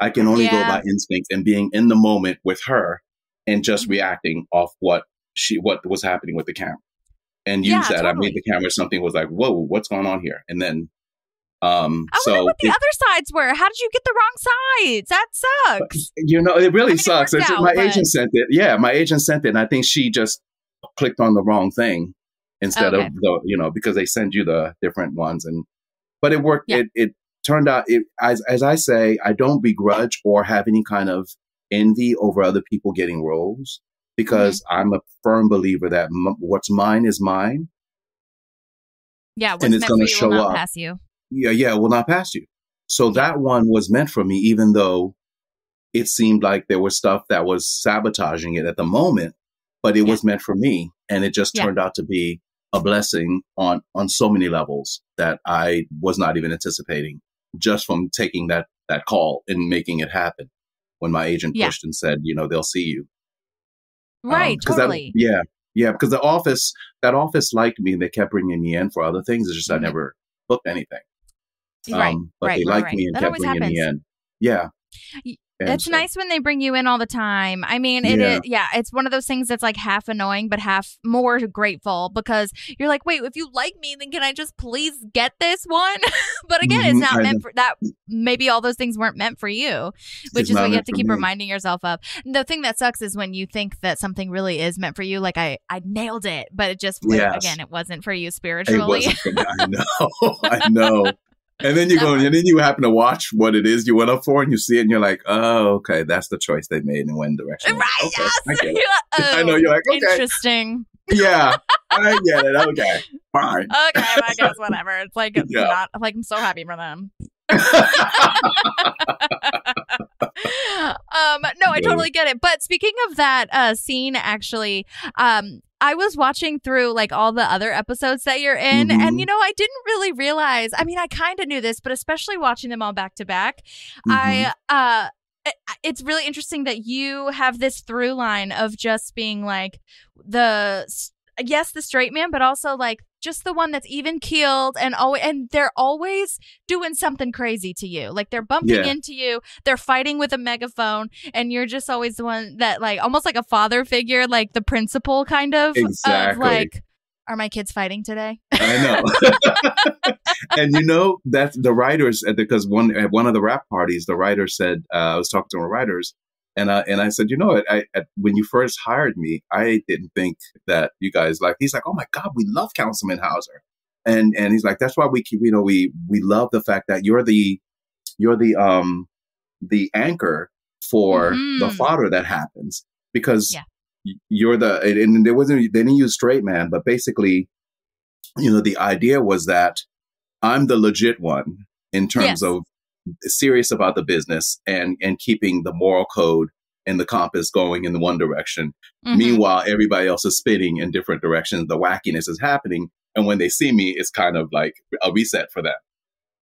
I can only go by instincts and being in the moment with her and just Mhm. reacting off what she what was happening with the camera. And use Yeah, that. I made the camera something was like, whoa, what's going on here? And then um I so wonder what the it- other sides were. How did you get the wrong sides? That sucks. you know, it really I mean, sucks. It's- out, my but- agent sent it. Yeah, my agent sent it, and I think she just clicked on the wrong thing instead Okay. of the, you know, because they send you the different ones, and but it worked. Yeah. It it turned out it as as I say, I don't begrudge or have any kind of envy over other people getting roles because Mm-hmm. I'm a firm believer that m- what's mine is mine. Yeah, And it's gonna show will not up. pass you. yeah, yeah, will not pass you. So that one was meant for me, even though it seemed like there was stuff that was sabotaging it at the moment, but it Yeah. was meant for me. And it just Yeah. turned out to be a blessing on, on so many levels that I was not even anticipating just from taking that, that call and making it happen when my agent Yeah. pushed and said, you know, they'll see you. Um, Right, that- totally. yeah. Yeah. Because the office, that office liked me and they kept bringing me in for other things. It's just I Mhm. never booked anything. right. Um, but right, they right, liked right. me and That kept bringing me happens. in. Yeah. And It's so- nice when they bring you in all the time. I mean, it Yeah. is, yeah, it's one of those things that's like half annoying, but half more grateful because you're like, wait, if you like me, then can I just please get this one? [laughs] but again, it's Mhm, not I meant know. for that. Maybe all those things weren't meant for you, which It's is what you have to keep me. reminding yourself of. The thing that sucks is when you think that something really is meant for you, like I, I nailed it, but it just, Yes. again, it wasn't for you It spiritually. for. I know. [laughs] I [laughs] know. And then you go, and then you happen to watch what it is you went up for, and you see it, and you're like, "Oh, okay, that's the choice they made in one direction." right, Okay, yes. I get it. [laughs] You're I oh, know "Oh, you're like, okay, Interesting. yeah, I get it. Okay, fine. [laughs] okay, I guess whatever. It's like it's [laughs] Yeah. not like I'm so happy for them. Um no i totally get it. But speaking of that uh scene actually um i was watching through like all the other episodes that you're in and Mhm. you know i didn't really realize i mean i kind of knew this but especially watching them all back to back i uh it- it's really interesting that you have this through line of just being like the yes the straight man but also like just the one that's even keeled and always and they're always doing something crazy to you like they're bumping Yeah. into you they're fighting with a megaphone and you're just always the one that like almost like a father figure like the principal kind of of Exactly. like are my kids fighting today I know. [laughs] [laughs] and you know that the writers, uh, because one at one of the rap parties, the writer said, uh, I was talking to the writers, and I and I said, you know, I, I when you first hired me, I didn't think that you guys like. He's like, oh my god, we love Councilman Howser, and and he's like, that's why we keep, you know, we we love the fact that you're the you're the um the anchor for the Mhm. fodder that happens because Yeah. you're the and, and there wasn't they didn't use straight man, but basically you know, the idea was that I'm the legit one in terms Yes. of serious about the business and and keeping the moral code and the compass going in the one direction. Mhm. Meanwhile, everybody else is spinning in different directions. The wackiness is happening, and when they see me, it's kind of like a reset for them.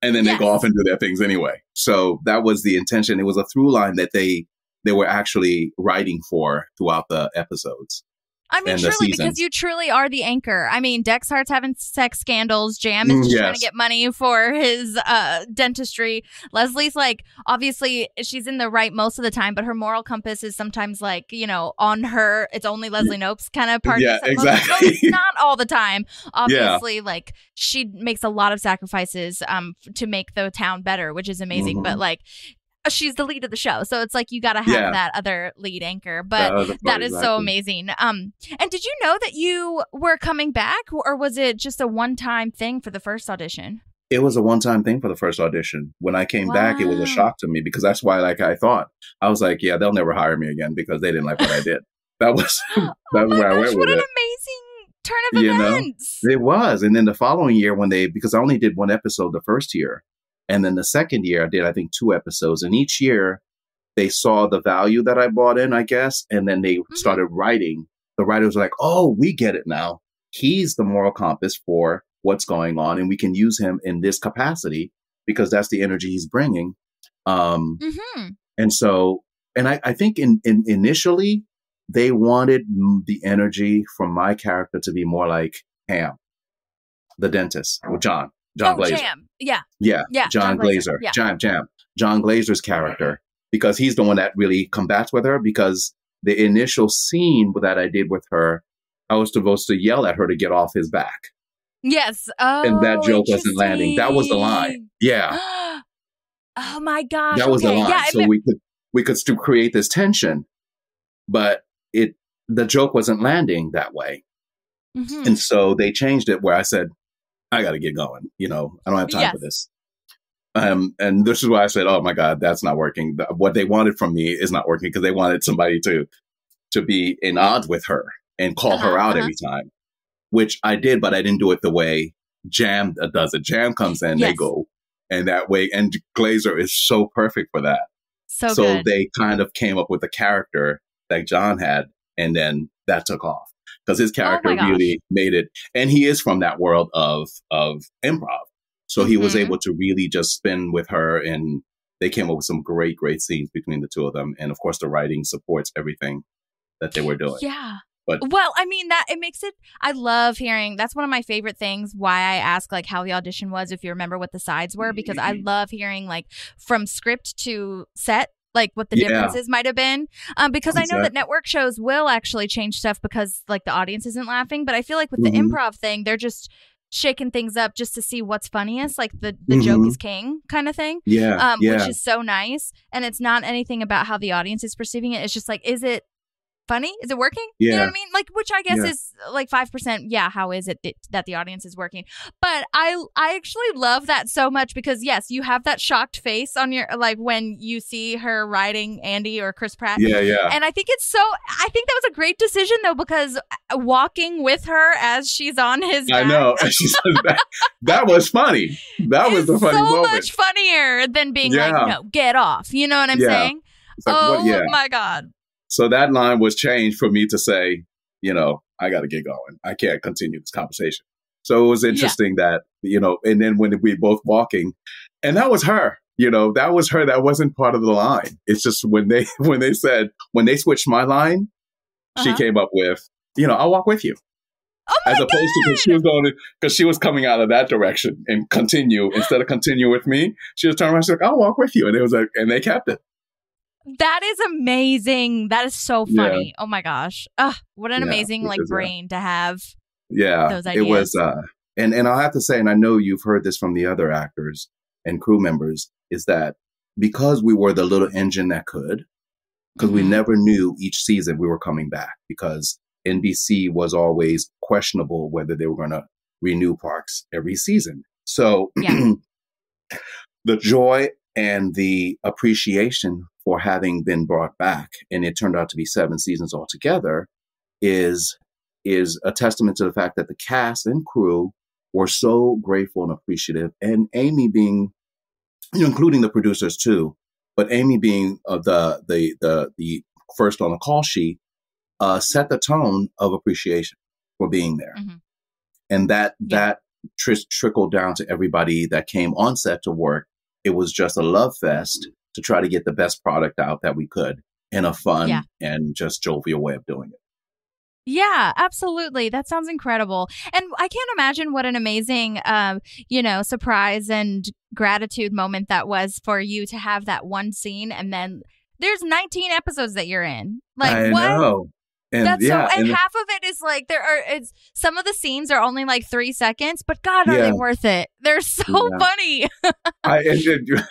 And then they go off and do their things anyway. So that was the intention. It was a through line that they they were actually writing for throughout the episodes. I mean, truly, because you truly are the anchor. I mean, Dexhart's having sex scandals. Jamm is Mm, just trying to get money for his uh, dentistry. Leslie's like, obviously, she's in the right most of the time, but her moral compass is sometimes like, you know, on her. It's only Leslie Knope's kind of part. Yeah, exactly. most- not all the time. [laughs] Obviously, like she makes a lot of sacrifices um to make the town better, which is amazing. Mhm. But like, she's the lead of the show, so it's like you got to have Yeah. that other lead anchor. But other that part, is so amazing. Um, and did you know that you were coming back, or was it just a one-time thing for the first audition? It was a one time thing for the first audition. When I came back, it was a shock to me because that's why, like I thought, I was like, yeah, they'll never hire me again because they didn't like what I did. That was [gasps] oh [laughs] that's my where I gosh, went what with an it. amazing turn of You know? events! It was. And then the following year, when they, because I only did one episode the first year. And then the second year, I did, I think, two episodes. And each year, they saw the value that I brought in, I guess. And then they Mm-hmm. started writing. The writers were like, oh, we get it now. He's the moral compass for what's going on. And we can use him in this capacity because that's the energy he's bringing. Um, hmm and so, and I, I think in, in initially they wanted the energy from my character to be more like Ham, the dentist, or Jon, Jon oh. Jamm. Yeah, Yeah, yeah. Jon, Glaser. Yeah. Jamm, Jamm. Jon Glaser's character, because he's the one that really combats with her. Because the initial scene that I did with her, I was supposed to yell at her to get off his back. Yes. Oh, And that joke wasn't landing. That was the line. Yeah. [gasps] oh my gosh. that was okay. the line. Yeah, so we could we could still create this tension, but it the joke wasn't landing that way, Mhm. and so they changed it where I said, "I got to get going." You know, I don't have time Yes. for this. Um, and this is why I said, "Oh my God, that's not working." What they wanted from me is not working because they wanted somebody to to be in odds with her and call her Uh-huh, out uh-huh. every time, which I did, but I didn't do it the way Jamm uh, does it. Jamm comes in, they go, and that way, and Glaser is so perfect for that so, so good. they kind of came up with a character that Jon had, and then that took off because his character Oh really made it. And he is from that world of of improv, so he was Mhm. able to really just spin with her, and they came up with some great, great scenes between the two of them. And of course, the writing supports everything that they were doing. Yeah. But- well, I mean that it makes it. I love hearing. That's one of my favorite things. Why I ask like how the audition was, if you remember what the sides were, because I Mhm. love hearing like from script to set. Like what the Yeah. differences might have been, um, because I know that network shows will actually change stuff because like the audience isn't laughing. But I feel like with Mhm. the improv thing, they're just shaking things up just to see what's funniest, like the the joke Mhm. is king kind of thing Yeah, um, yeah, which is so nice. And it's not anything about how the audience is perceiving it. It's just like, is it funny? Is it working? Yeah. You know what I mean? Like, which I guess Yeah. is like five percent. Yeah, how is it th- that the audience is working? But I, I actually love that so much because yes, you have that shocked face on your like when you see her riding Andy or Chris Pratt. yeah, yeah. And I think it's so. I think that was a great decision though because uh, walking with her as she's on his. I know. [laughs] That, that was funny. That was the funny so moment. much funnier than being Yeah. like, no, get off. You know what I'm Yeah. saying? Like, oh what? Yeah. my god. So that line was changed for me to say, you know, I got to get going. I can't continue this conversation. So it was interesting that, you know, and then when we both walking, and that was her, you know, that was her. That wasn't part of the line. It's just when they, [laughs] when they said, when they switched my line, she Uh-huh. came up with, you know, I'll walk with you. Oh As opposed to because she was going because she was coming out of that direction and continue [gasps] instead of continue with me. She was turning around, she's like, I'll walk with you. And it was like, and they kept it. That is amazing. That is so Yeah. funny. Oh my gosh. Ugh, what an Yeah, amazing like uh, brain to have. Yeah, those it was. Uh, and and I'll have to say, and I know you've heard this from the other actors and crew members, is that because we were the little engine that could, because we Mhm. never knew each season we were coming back, because NBC was always questionable whether they were going to renew parks every season. So Yeah. [clears throat] the joy and the appreciation for having been brought back, and it turned out to be seven seasons altogether, is is a testament to the fact that the cast and crew were so grateful and appreciative, and Amy being, you know, including the producers too, but Amy being uh, the the the the first on the call sheet, uh, set the tone of appreciation for being there, Mhm. and that Yeah. that tr- trickled down to everybody that came on set to work. It was just a love fest to try to get the best product out that we could. in a fun Yeah. and just jovial way of doing it. Yeah, absolutely. That sounds incredible. And I can't imagine what an amazing, um, you know, surprise and gratitude moment that was for you to have that one scene and then there's 19 episodes that you're in. Like I what? know. And That's yeah, so, and, and half of it is like there are. It's some of the scenes are only like three seconds, but God, are Yeah. they worth it? They're so [laughs] Yeah. funny. [laughs] I,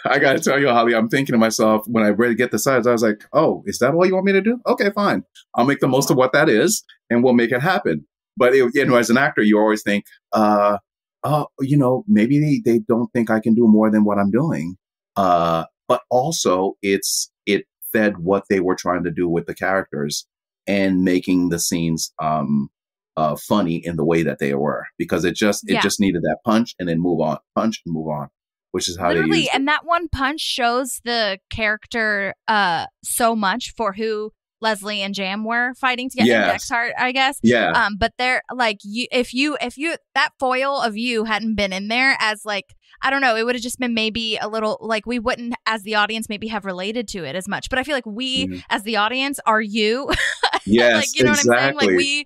I got to tell you, Holly, I'm thinking to myself when I read get the size, I was like, oh, is that all you want me to do? Okay, fine. I'll make the most of what that is and we'll make it happen. But, it, you know, as an actor, you always think, uh, oh, you know, maybe they, they don't think I can do more than what I'm doing. Uh, but also it's, it fed what they were trying to do with the characters and making the scenes, um, uh, funny in the way that they were because it just, it Yeah. just needed that punch and then move on, punch and move on, which is how they Literally, it. and that one punch shows the character uh so much for who Leslie and Jamm were fighting together. Yes. Dexhart, I guess. Yeah. Um, but they're like you if you if you that foil of you hadn't been in there as like I don't know, it would have just been maybe a little like we wouldn't as the audience maybe have related to it as much. But I feel like we Mhm. as the audience are you. [laughs] Yes, like you know exactly. what I'm saying? Like we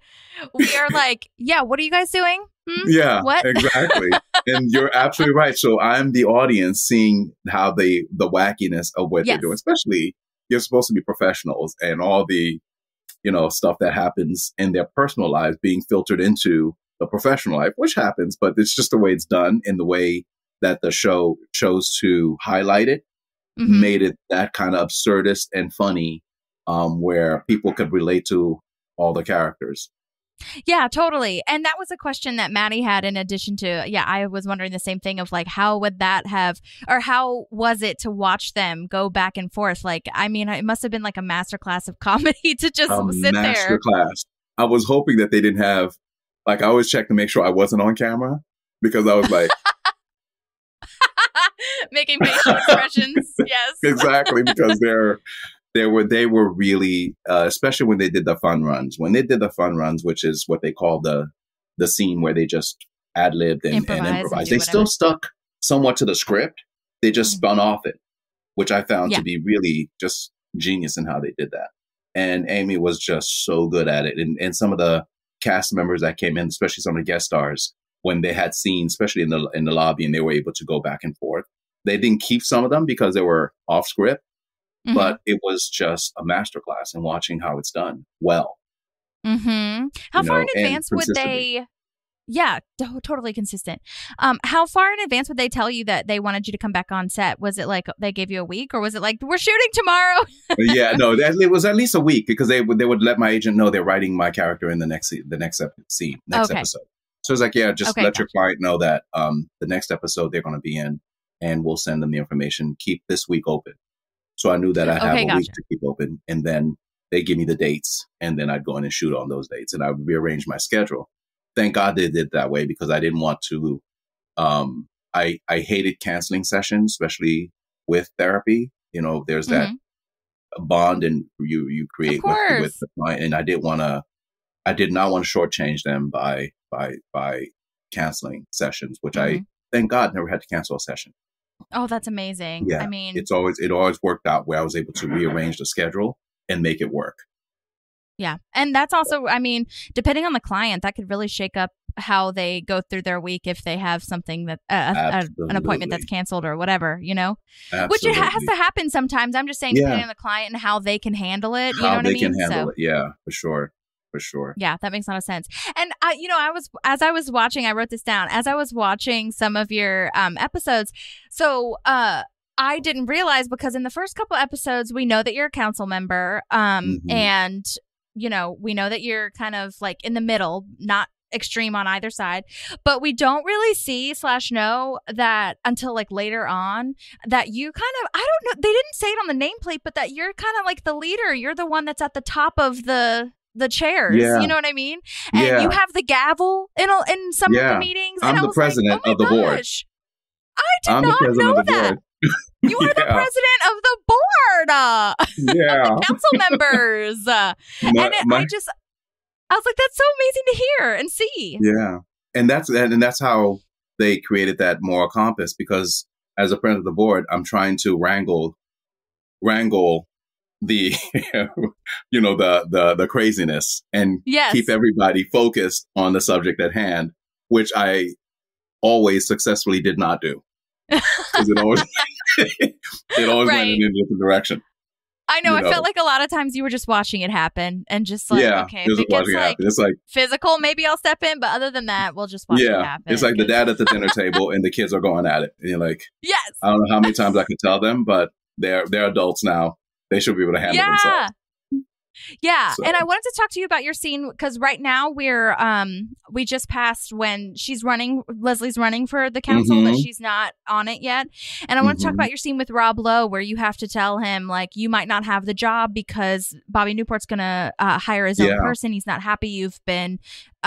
we are like, yeah, what are you guys doing? Hmm? yeah, What? exactly. [laughs] and you're absolutely right. So I'm the audience seeing how they the wackiness of what Yes. they're doing. Especially you're supposed to be professionals and all the you know stuff that happens in their personal lives being filtered into the professional life, which happens, but it's just the way it's done in the way that the show chose to highlight it Mhm. made it that kind of absurdist and funny um, where people could relate to all the characters. Yeah, totally. And that was a question that Maddie had in addition to, yeah, I was wondering the same thing of like, how would that have, or how was it to watch them go back and forth? Like, I mean, it must have been like a masterclass of [laughs] comedy to just sit master there. class. I was hoping that they didn't have, like, I always check to make sure I wasn't on camera because I was like, [laughs] [laughs] Making facial expressions. [laughs] Yes. exactly, [laughs] because they're, they were, they were really, uh, especially when they did the fun runs. When they did the fun runs, which is what they call the, the scene where they just ad libbed and, Improvise and and improvised. do They still stuck somewhat to the script. They just Mhm. spun off it, which I found Yeah. to be really just genius in how they did that. And Amy was just so good at it. And, and some of the cast members that came in, especially some of the guest stars, when they had scenes, especially in the in the lobby, and they were able to go back and forth. They didn't keep some of them because they were off script, Mhm. but it was just a masterclass in watching how it's done well. Mm-hmm. How far know, in advance would they? Yeah, to- totally consistent. Um, how far in advance would they tell you that they wanted you to come back on set? Was it like they gave you a week, or was it like we're shooting tomorrow? [laughs] yeah, no, that, it was at least a week because they would they would let my agent know they're writing my character in the next the next ep- scene, next Okay. episode. So it's like, yeah, just Okay, let your client know that um the next episode they're going to be in, and we'll send them the information. Keep this week open. So I knew that I have Okay, a gotcha. week to keep open, and then they give me the dates, and then I'd go in and shoot on those dates, and I would rearrange my schedule. Thank God they did it that way because I didn't want to. Um, I I hated canceling sessions, especially with therapy. You know, there's that bond and you you create with, with the client, and I didn't want to. I did not want to shortchange them by by by canceling sessions, which I Mhm. thank God never had to cancel a session. Oh, that's amazing. Yeah, I mean, It's always it always worked out where I was able to rearrange the schedule and make it work. yeah, and that's also, I mean, depending on the client, that could really shake up how they go through their week if they have something that uh, a, an appointment that's canceled or whatever, you know. Absolutely. Which it has to happen sometimes. I'm just saying, Yeah. depending on the client and how they can handle it. You how know what they I mean? can handle so, it. Yeah, for sure, for sure. Yeah, that makes a lot of sense. And I, you know, I was as I was watching, I wrote this down as I was watching some of your um episodes. So, uh I didn't realize because in the first couple episodes we know that you're a council member um Mhm. and you know, we know that you're kind of like in the middle, not extreme on either side but we don't really see slash know that until like later on that you kind of i don't know they didn't say it on the nameplate but that you're kind of like the leader you're the one that's at the top of the the chairs Yeah. you know what i mean and Yeah. you have the gavel in a, in some of the meetings I'm and the was like, president oh of the board. gosh. i did I'm the not president know of the that board. [laughs] you are the president of the board uh, [laughs] Yeah, council members My- and it, my- i just i was like that's so amazing to hear and see Yeah, and that's and that's how they created that moral compass because as a president of the board, I'm trying to wrangle, wrangle the [laughs] you know the the the craziness and Yes. keep everybody focused on the subject at hand, which I always successfully did not do. [laughs] it always [laughs] it always Right. went in a different direction. I know. you I felt like a lot of times you were just watching it happen and just like, yeah, okay, just it gets watching it like happen. It's like physical, maybe I'll step in. But other than that, we'll just watch it yeah, happen. it's like the dad at the dinner table and the kids are going at it, and you're like, Yes. I don't know how many times I could tell them, but they're they're adults now. They should be able to handle yeah. themselves. Yeah, So- and I wanted to talk to you about your scene because right now we're um we just passed when she's running Leslie's running for the council, but Mhm. she's not on it yet. And I want to talk about your scene with Rob Lowe where you have to tell him like you might not have the job because Bobby Newport's gonna uh, hire his own Yeah. person. He's not happy you've been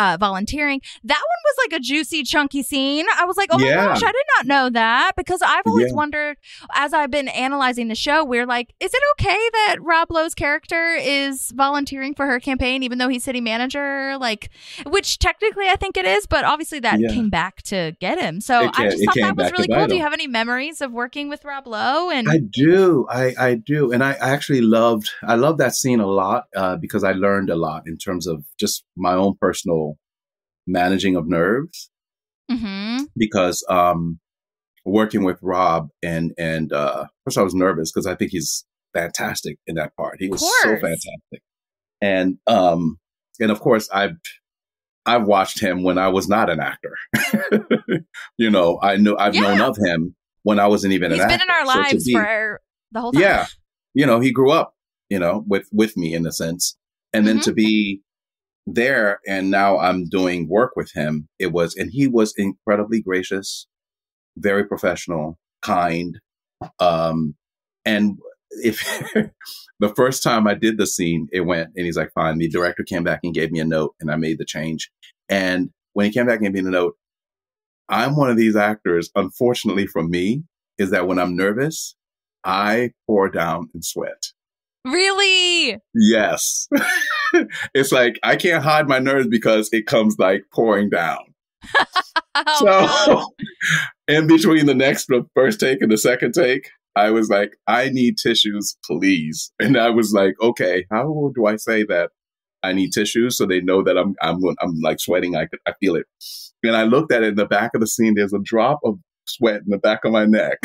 uh, volunteering. That one was like a juicy, chunky scene. I was like, oh my gosh, I did not know that because I've always Yeah. wondered as I've been analyzing the show, we're like, is it okay that Rob Lowe's character is volunteering for her campaign, even though he's city manager? Like, which technically I think it is, but obviously that Yeah. came back to get him. So I just thought that was really cool. Do you have any memories of working with Rob Lowe? And I do. I, I do. And I, I actually loved I love that scene a lot uh, because I learned a lot in terms of just my own personal managing of nerves Mhm. because um working with Rob and and uh first I was nervous because I think he's fantastic in that part. He was so fantastic. And um and of course I've I've watched him when I was not an actor. [laughs] you know, I know I've known of him when I wasn't even he's an been actor. in our So lives be- for the whole time. yeah you know he grew up you know with with me in a sense and then Mhm. to be there and now i'm doing work with him it was and he was incredibly gracious very professional kind um and if [laughs] the first time i did the scene it went and he's like fine the director came back and gave me a note and i made the change and when he came back and gave me the note i'm one of these actors unfortunately for me is that when i'm nervous I pour down and sweat. Really? Yes. [laughs] [laughs] it's like I can't hide my nerves because it comes like pouring down. [laughs] Oh, so [laughs] in between the next the first take and the second take, I was like, I need tissues, please. And I was like, okay, how do I say that? I need tissues so they know that I'm I'm I'm like sweating. I could I feel it. And I looked at it in the back of the scene. There's a drop of sweat in the back of my neck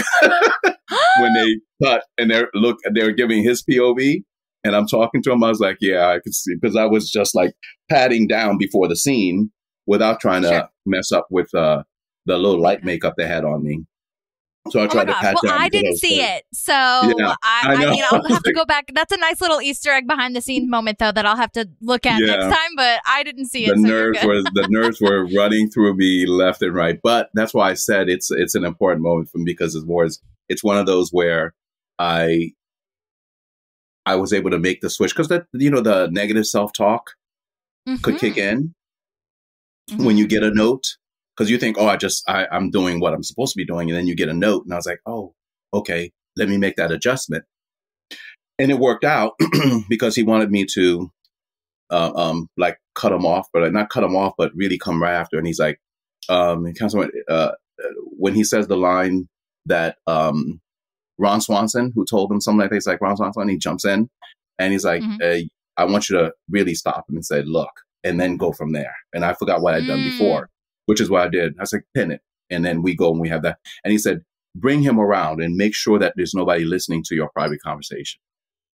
when [gasps] they cut and they're look they're giving his POV and I'm talking to him. I was like, yeah, I could see because I was just like patting down before the scene without trying to Sure. mess up with uh, the little light makeup they had on me. So I Oh tried to gosh. pat Well, down. I didn't see like- it. So Yeah, I, I I, mean, I'll have to [laughs] go back. That's a nice little Easter egg behind the scenes moment, though, that I'll have to look at Yeah. next time, but I didn't see the it. so you're nerves good. were the nerves were [laughs] running through me left and right. But that's why I said it's it's an important moment for me because it's more it's one of those where I I was able to make the switch because that you know the negative self talk could Mhm. kick in Mhm. when you get a note because you think oh I just I, I'm doing what I'm supposed to be doing and then you get a note and I was like oh okay let me make that adjustment and it worked out [clears throat] because he wanted me to uh, um like cut him off but like, not cut him off but really come right after and he's like um Councilman uh when he says the line that um Ron Swanson who told him something like that he's like Ron Swanson he jumps in and he's like Mhm. uh, I want you to really stop him and say look and then go from there and I forgot what I'd done Mm. before which is what I did I was like pin it and then we go and we have that and he said bring him around and make sure that there's nobody listening to your private conversation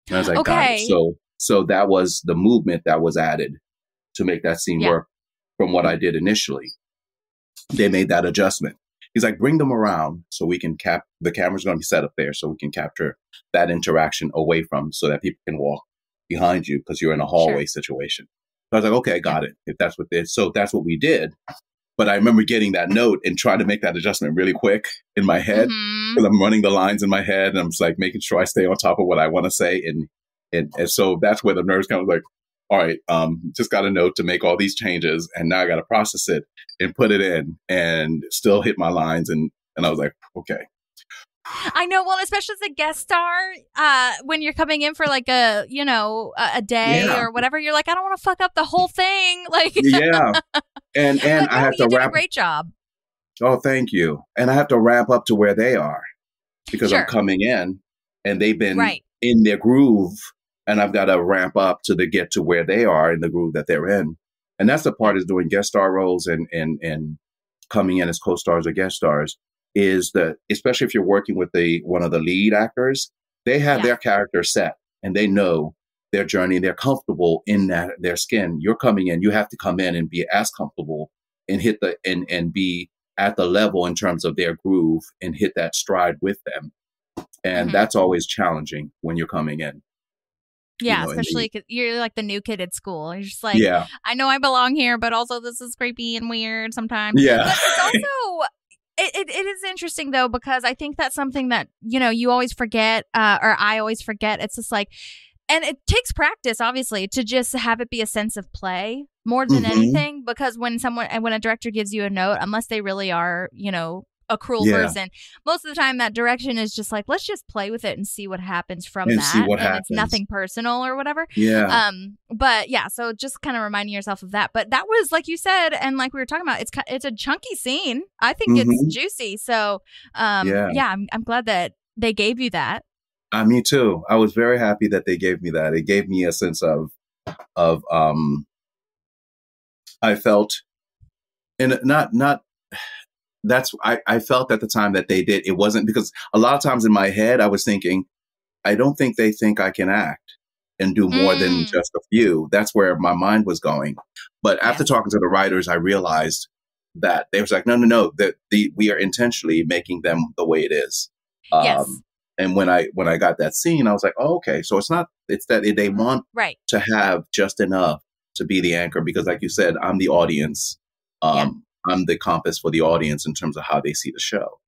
and I was like got it. Okay. so so that was the movement that was added to make that scene Yeah. work from what I did initially. They made that adjustment. He's like, bring them around so we can cap the camera's going to be set up there so we can capture that interaction away from so that people can walk behind you because you're in a hallway situation. So I was like, okay, I got it. If that's what this, so that's what we did. But I remember getting that note and trying to make that adjustment really quick in my head mm-hmm. because I'm running the lines in my head and I'm just like making sure I stay on top of what I want to say. And, and, and so that's where the nerves come like, all right, um, just got a note to make all these changes and now I got to process it and put it in and still hit my lines. And, and I was like, okay. I know. Well, especially as a guest star, uh, when you're coming in for like a, you know, a, a day Yeah. or whatever, you're like, I don't want to fuck up the whole thing. [laughs] Like, Yeah. And, [laughs] and I no, have you to did a wrap, great job. oh, thank you. And I have to ramp up to where they are because Sure. I'm coming in and they've been Right. in their groove and I've got to ramp up to the get to where they are in the groove that they're in. And that's the part is doing guest star roles and and and coming in as co-stars or guest stars is that especially if you're working with the one of the lead actors, they have Yeah. their character set and they know their journey. They're comfortable in that their skin. You're coming in, you have to come in and be as comfortable and hit the and and be at the level in terms of their groove and hit that stride with them. And Mhm. that's always challenging when you're coming in. Yeah, know, and especially 'cause you're like the new kid at school. You're just like, yeah. I know I belong here, but also this is creepy and weird sometimes. Yeah. But it's [laughs] also it, it, it is interesting though because I think that's something that you know you always forget, uh, or I always forget. It's just like, and it takes practice, obviously, to just have it be a sense of play more than Mhm. anything. Because when someone and when a director gives you a note, unless they really are, you know. A cruel Yeah. person. Most of the time, that direction is just like, let's just play with it and see what happens from And that. see what and happens. it's nothing personal or whatever. Yeah. Um, but yeah, so just kind of reminding yourself of that. But that was like you said, and like we were talking about, it's it's a chunky scene. I think it's Mhm. juicy. So, um, Yeah. yeah, I'm I'm glad that they gave you that. Uh, me too. I was very happy that they gave me that. It gave me a sense of, of, um, I felt, and not, not, that's, I, I felt at the time that they did. It wasn't because a lot of times in my head, I was thinking, I don't think they think I can act and do more than Mm. just a few. That's where my mind was going. But after Yeah. talking to the writers, I realized that they was like, no, no, no, that the, we are intentionally making them the way it is. yes, and when I when I got that scene, I was like, oh, okay. So it's not it's that they want right. to have just enough to be the anchor because, like you said, I'm the audience. Um, I'm the compass for the audience in terms of how they see the show,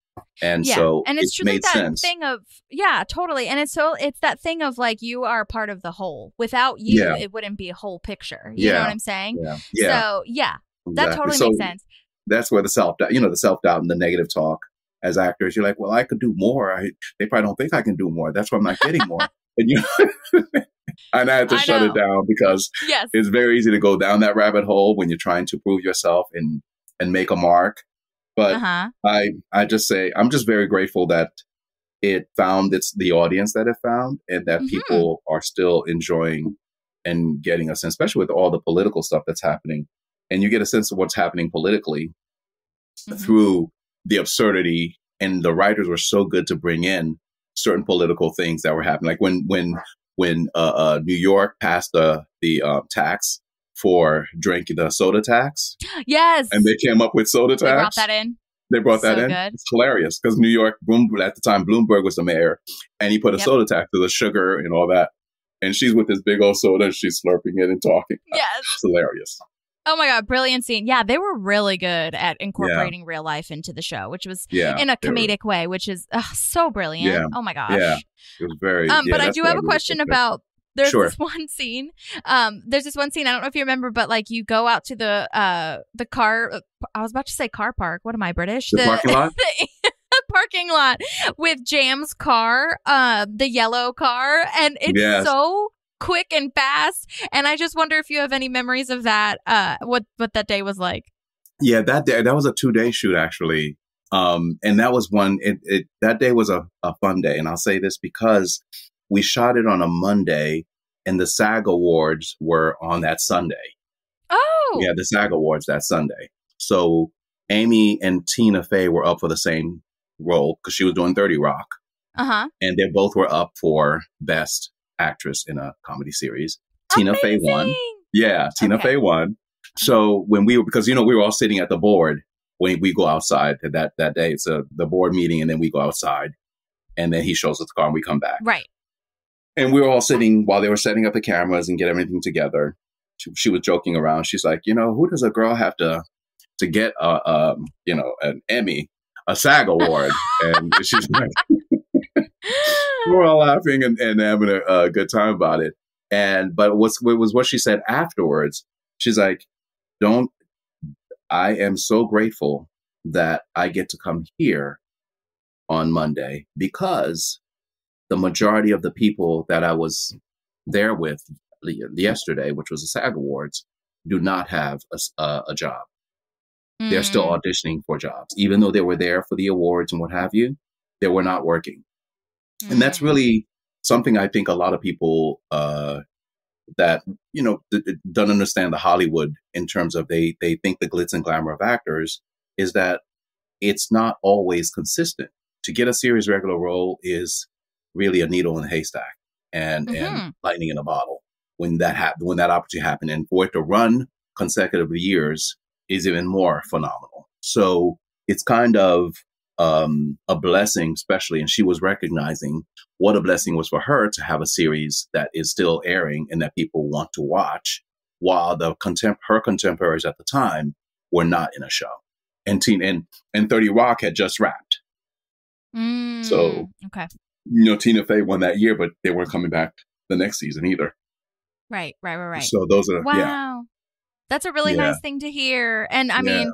and yeah, so and it's it truly made that sense. thing of yeah, totally. And it's so it's that thing of like you are part of the whole. Without you, Yeah. it wouldn't be a whole picture. You know what I'm saying? yeah, yeah, So yeah, that exactly. totally So makes sense. That's where the self doubt, you know, the self doubt and the negative talk as actors. You're like, well, I could do more. I, they probably don't think I can do more. That's why I'm not getting more. and you, [laughs] and I had to I shut know. it down because Yes. it's very easy to go down that rabbit hole when you're trying to prove yourself and and make a mark. But Uh huh. I I just say I'm just very grateful that it found its the audience that it found and that Mhm. people are still enjoying and getting a sense, especially with all the political stuff that's happening. And you get a sense of what's happening politically Mhm. through the absurdity and the writers were so good to bring in certain political things that were happening like when when when uh, uh, New York passed the the uh, tax for drinking the soda tax Yes. and they came up with soda tax. They brought that in. they brought that So in good. it's hilarious because New York at the time Bloomberg was the mayor and he put a Yep. soda tax to the sugar and all that and she's with this big old soda and she's slurping it and talking Yes. it's hilarious Oh my god, brilliant scene. Yeah, they were really good at incorporating real life into the show, which was yeah in a comedic way, which is ugh, so brilliant. Yeah. Oh my gosh. Yeah. it was very Um, yeah, but I do have a question about there's Sure. this [laughs] one scene. Um, there's this one scene. I don't know if you remember, but like you go out to the uh the car. uh, I was about to say car park. What am I British? The parking lot? [laughs] the [laughs] parking lot with Jamm's car, uh, the yellow car, and it's Yes. so quick and fast. And I just wonder if you have any memories of that. Uh, what what that day was like. Yeah, that day that was a two day shoot actually, um, and that was one. It, it that day was a, a fun day, and I'll say this because we shot it on a Monday, and the SAG Awards were on that Sunday. Oh, Yeah, the SAG Awards that Sunday. So Amy and Tina Fey were up for the same role because she was doing Thirty Rock, uh huh. and they both were up for Best Actress in a Comedy Series. Tina Fey won. Yeah, Tina Okay. Fey won. So when we were, because you know we were all sitting at the board when we go outside that that day. It's a the board meeting, and then we go outside, and then he shows us the car, and we come back, Right. And we were all sitting while they were setting up the cameras and get everything together. She, she was joking around. She's like, you know, who does a girl have to to get a um, you know an Emmy, a SAG award? [laughs] and she's like, [laughs] we're all laughing and, and having a, a good time about it. And but what's what was what she said afterwards. She's like, "Don't. I am so grateful that I get to come here on Monday because the majority of the people that I was there with yesterday, which was the SAG Awards, do not have a job. They're still Mm. auditioning for jobs, even though they were there for the awards and what have you. They were not working." And that's Mm. really something I think a lot of people uh, that you know d- don't understand the Hollywood in terms of they they think the glitz and glamour of actors is that it's not always consistent. To get a series regular role is really a needle in a haystack and Mhm. and lightning in a bottle when that happened when that opportunity happened and for it to run consecutive years is even more phenomenal. So it's kind of um, a blessing, especially, and she was recognizing what a blessing was for her to have a series that is still airing and that people want to watch, while the contem- her contemporaries at the time were not in a show. And teen and and Thirty Rock had just wrapped. Mm, So- okay, You know, Tina Fey won that year, but they weren't coming back the next season either. right, right, right, right. So those are wow, yeah, that's a really Yeah. nice thing to hear. And I Yeah. mean,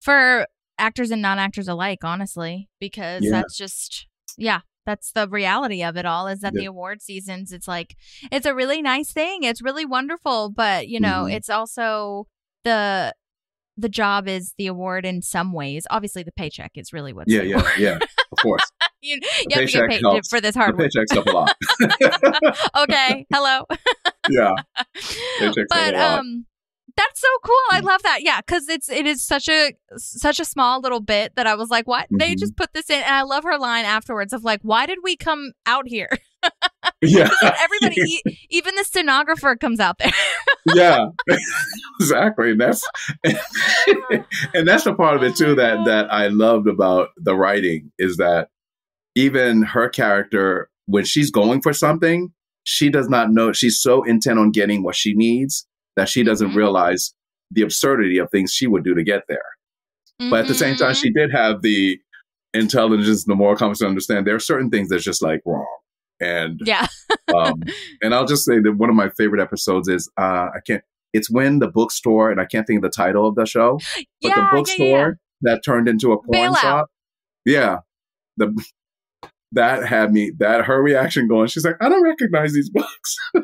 for actors and non-actors alike, honestly, because Yeah. that's just yeah. That's the reality of it all is that Yeah. the award seasons, it's like, it's a really nice thing. It's really wonderful. But, you know, Mhm. it's also the, the job is the award in some ways. Obviously, the paycheck is really what's yeah, yeah, yeah. Of course, [laughs] you, you have to get paid helps. for this the hard work. paychecks up a lot. [laughs] okay. Hello. yeah, [laughs] Paychecks but have a lot. um that's so cool. I Mm. love that. Yeah, cuz it's it is such a such a small little bit that I was like, "What? They Mhm. just put this in." And I love her line afterwards of like, "Why did we come out here?" Yeah, Everybody [laughs] e- even the stenographer comes out there. [laughs] yeah, [laughs] exactly. And that's and that's the part of it too that that I loved about the writing is that even her character when she's going for something, she does not know. She's so intent on getting what she needs that she doesn't Mhm. realize the absurdity of things she would do to get there. But at the same time, Mhm. she did have the intelligence, the moral compass to understand there are certain things that's just like wrong. And Yeah. [laughs] um, and I'll just say that one of my favorite episodes is uh, I can't. It's when the bookstore, and I can't think of the title of the show, but yeah, the bookstore yeah, yeah. that turned into a porn Bailout. shop. Yeah, the [laughs] that had me. That her reaction going. She's like, I don't recognize these books. [laughs]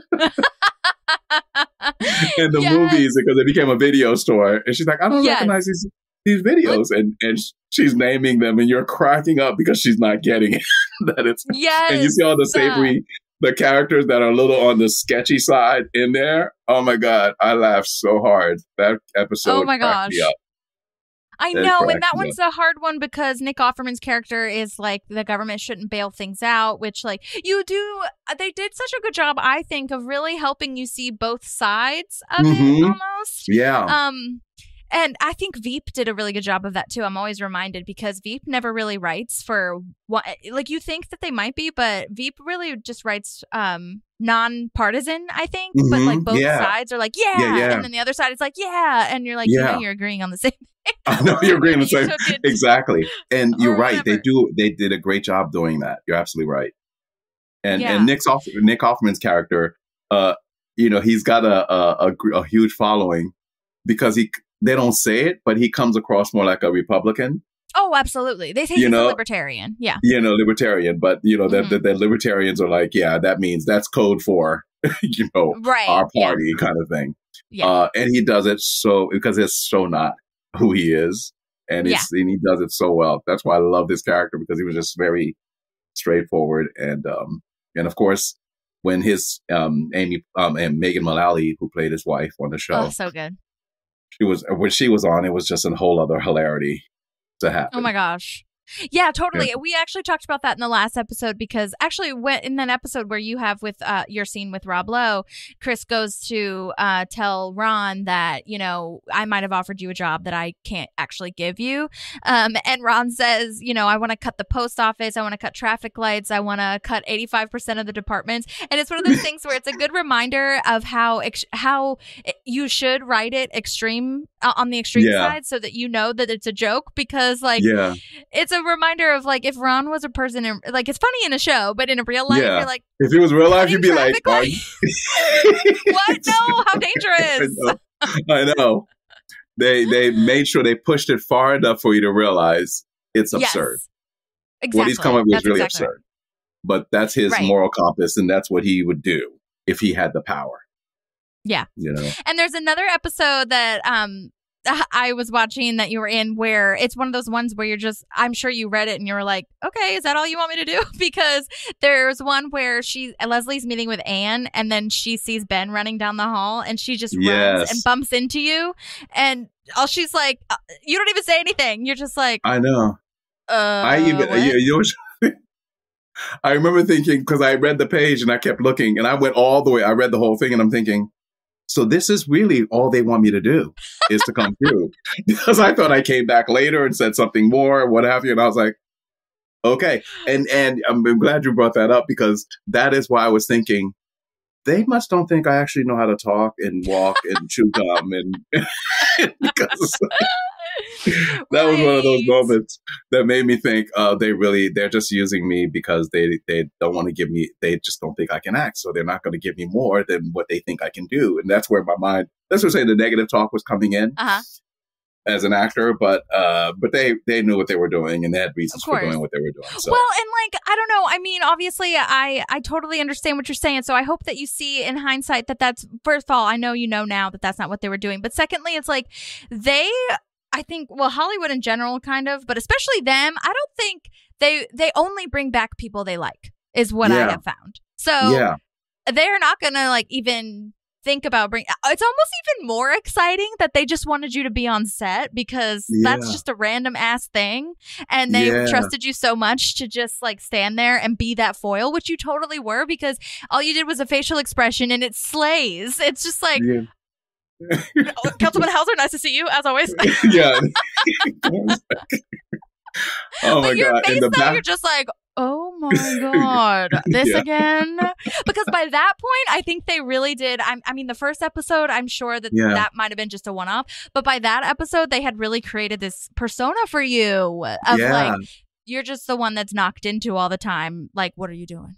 and the Yes. movies because it became a video store, and she's like, I don't Yes. recognize these these videos, and and she's naming them, and you're cracking up because she's not getting it. [laughs] that it's Yes. and you see all the savory, the characters that are a little on the sketchy side in there. Oh my god, I laughed so hard that episode. Oh my gosh. up. I It know, and that one's a hard one because Nick Offerman's character is like the government shouldn't bail things out, which like you do. uh, They did such a good job, I think, of really helping you see both sides of it Mhm. almost. Yeah, Um, and I think Veep did a really good job of that too. I'm always reminded because Veep never really writes for what, like you think that they might be, but Veep really just writes um non-partisan. I think, but like Mhm. both Yeah. sides are like yeah, Yeah, yeah. and then the other side is like yeah, and you're like you Yeah. know you're agreeing on the [laughs] same. Thing. I know you're agreeing [laughs] You the same. Exactly, [laughs] and you're right. They do. They did a great job doing that. You're absolutely right. And Yeah. and Nick's off, Nick Offerman's character, uh, you know, he's got a, a a a huge following because he they don't say it, but he comes across more like a Republican. Oh, absolutely. They say You he's know- a libertarian. Yeah. you know, libertarian, but you know that Mhm. that the libertarians are like, yeah, that means that's code for [laughs] you know Right. our Yeah. party kind of thing. Yeah. Uh, and he does it so because it's so not who he is, and it's and he does it so well. That's why I love this character because he was just very straightforward and um and of course when his um Amy um and Megan Mullally who played his wife on the show, Oh, so good. She was when she was on, it was just a whole other hilarity to happen. Oh my gosh. Yeah, totally. We actually talked about that in the last episode because actually, when, in that episode where you have with uh, your scene with Rob Lowe, Chris goes to uh, tell Ron that you know I might have offered you a job that I can't actually give you, um, and Ron says, you know, I want to cut the post office, I want to cut traffic lights, I want to cut eighty five percent of the departments, and it's one of those [laughs] things where it's a good reminder of how ex- how you should write it extreme on the extreme Yeah. side so that you know that it's a joke because like yeah, it's a reminder of like if Ron was a person in like it's funny in a show, but in a real life Yeah. you're like, if it was real life, you'd be like, [laughs] what? No, how [laughs] dangerous! I know. I know. They they made sure they pushed it far enough for you to realize it's absurd. Yes. Exactly. What he's coming up with is really exactly absurd. But that's his Right. moral compass, and that's what he would do if he had the power. Yeah. You know. And there's another episode that um I was watching that you were in where it's one of those ones where you're just I'm sure you read it and you were like, "Okay, is that all you want me to do?" [laughs] because there's one where she Leslie's meeting with Anne and then she sees Ben running down the hall and she just runs and bumps into you and all she's like, uh, "You don't even say anything. You're just like, I know. uh I even what? you, you know, [laughs] I remember thinking because I read the page and I kept looking and I went all the way. I read the whole thing and I'm thinking, so this is really all they want me to do is to come through [laughs] because I thought I came back later and said something more, what have you, and I was like, okay, and and I'm, I'm glad you brought that up because that is why I was thinking. They must don't think I actually know how to talk and walk and chew gum and [laughs] because [laughs] [laughs] that was one of those moments that made me think uh, they really they're just using me because they they don't want to give me they just don't think I can act so they're not going to give me more than what they think I can do and that's where my mind that's what I'm saying the negative talk was coming in Uh-huh. as an actor but uh but they they knew what they were doing and they had reasons for doing what they were doing so Well, and like I don't know. I mean, obviously, I I totally understand what you're saying. So I hope that you see in hindsight that that's first of all, I know you know now that that's not what they were doing. But secondly, it's like they, I think, well, Hollywood in general, kind of, but especially them. I don't think they they only bring back people they like is what I have found. So yeah they're not gonna like even think about bring uh, it's almost even more exciting that they just wanted you to be on set because that's just a random ass thing and they Yeah. trusted you so much to just like stand there and be that foil which you totally were because all you did was a facial expression and it slays it's just like yeah "Oh, [laughs] councilman Howser nice to see you as always [laughs] yeah [laughs] oh my but your god face though back you're just like oh my god this Yeah. again because by that point i think they really did I'm, i mean the first episode i'm sure that Yeah. that might have been just a one-off but by that episode they had really created this persona for you of yeah like you're just the one that's knocked into all the time like what are you doing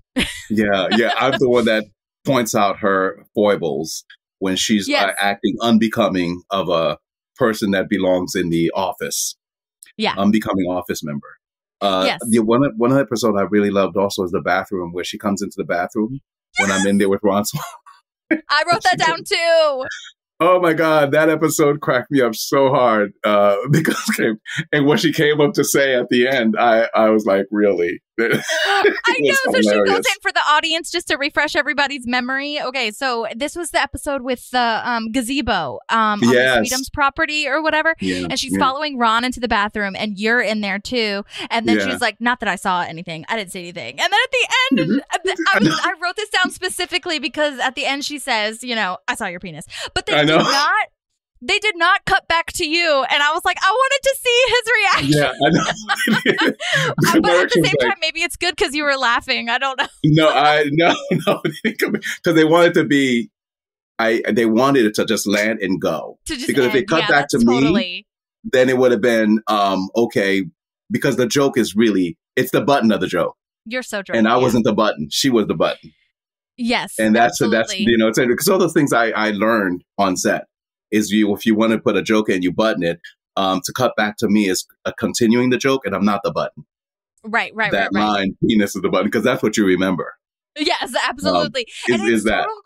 Yeah, yeah. I'm the one that points out her foibles when she's uh, acting unbecoming of a person that belongs in the office. Yeah. Unbecoming office member. Uh, Yes. The one one episode I really loved also is the bathroom where she comes into the bathroom when I'm in there with Ron. I [laughs] wrote that down too Oh my god, that episode cracked me up so hard uh, [laughs] because and what she came up to say at the end, I I was like, really. I [laughs] know. So she goes in for the audience just to refresh everybody's memory. Okay, so this was the episode with the um, gazebo um, on Yes. the Sweetums property or whatever. Yeah, And she's yeah. following Ron into the bathroom, and you're in there too. And then Yeah. she's like, "Not that I saw anything. I didn't see anything." And then at the end, I, was- I wrote this down specifically because at the end she says, "You know, I saw your penis," but they know. not. They did not cut back to you, and I was like, I wanted to see his reaction. Yeah, I know. [laughs] but at the same like, time, maybe it's good because you were laughing. I don't know. no, I no [laughs] no because they wanted to be. I they wanted it to just land and go. To just Because if they cut yeah, back to me. Then it would have been um okay because the joke is really it's the button of the joke, You're so drunk. and I yeah. wasn't the button. She was the button, Yes, and that's that's you know it's because all those things I I learned on set is you if you want to put a joke in you button it. Um, to cut back to me is uh, continuing the joke, and I'm not the button. right, right, that right, right. line, penis is the button, because that's what you remember. Yes, absolutely. Is, and it's is that? total-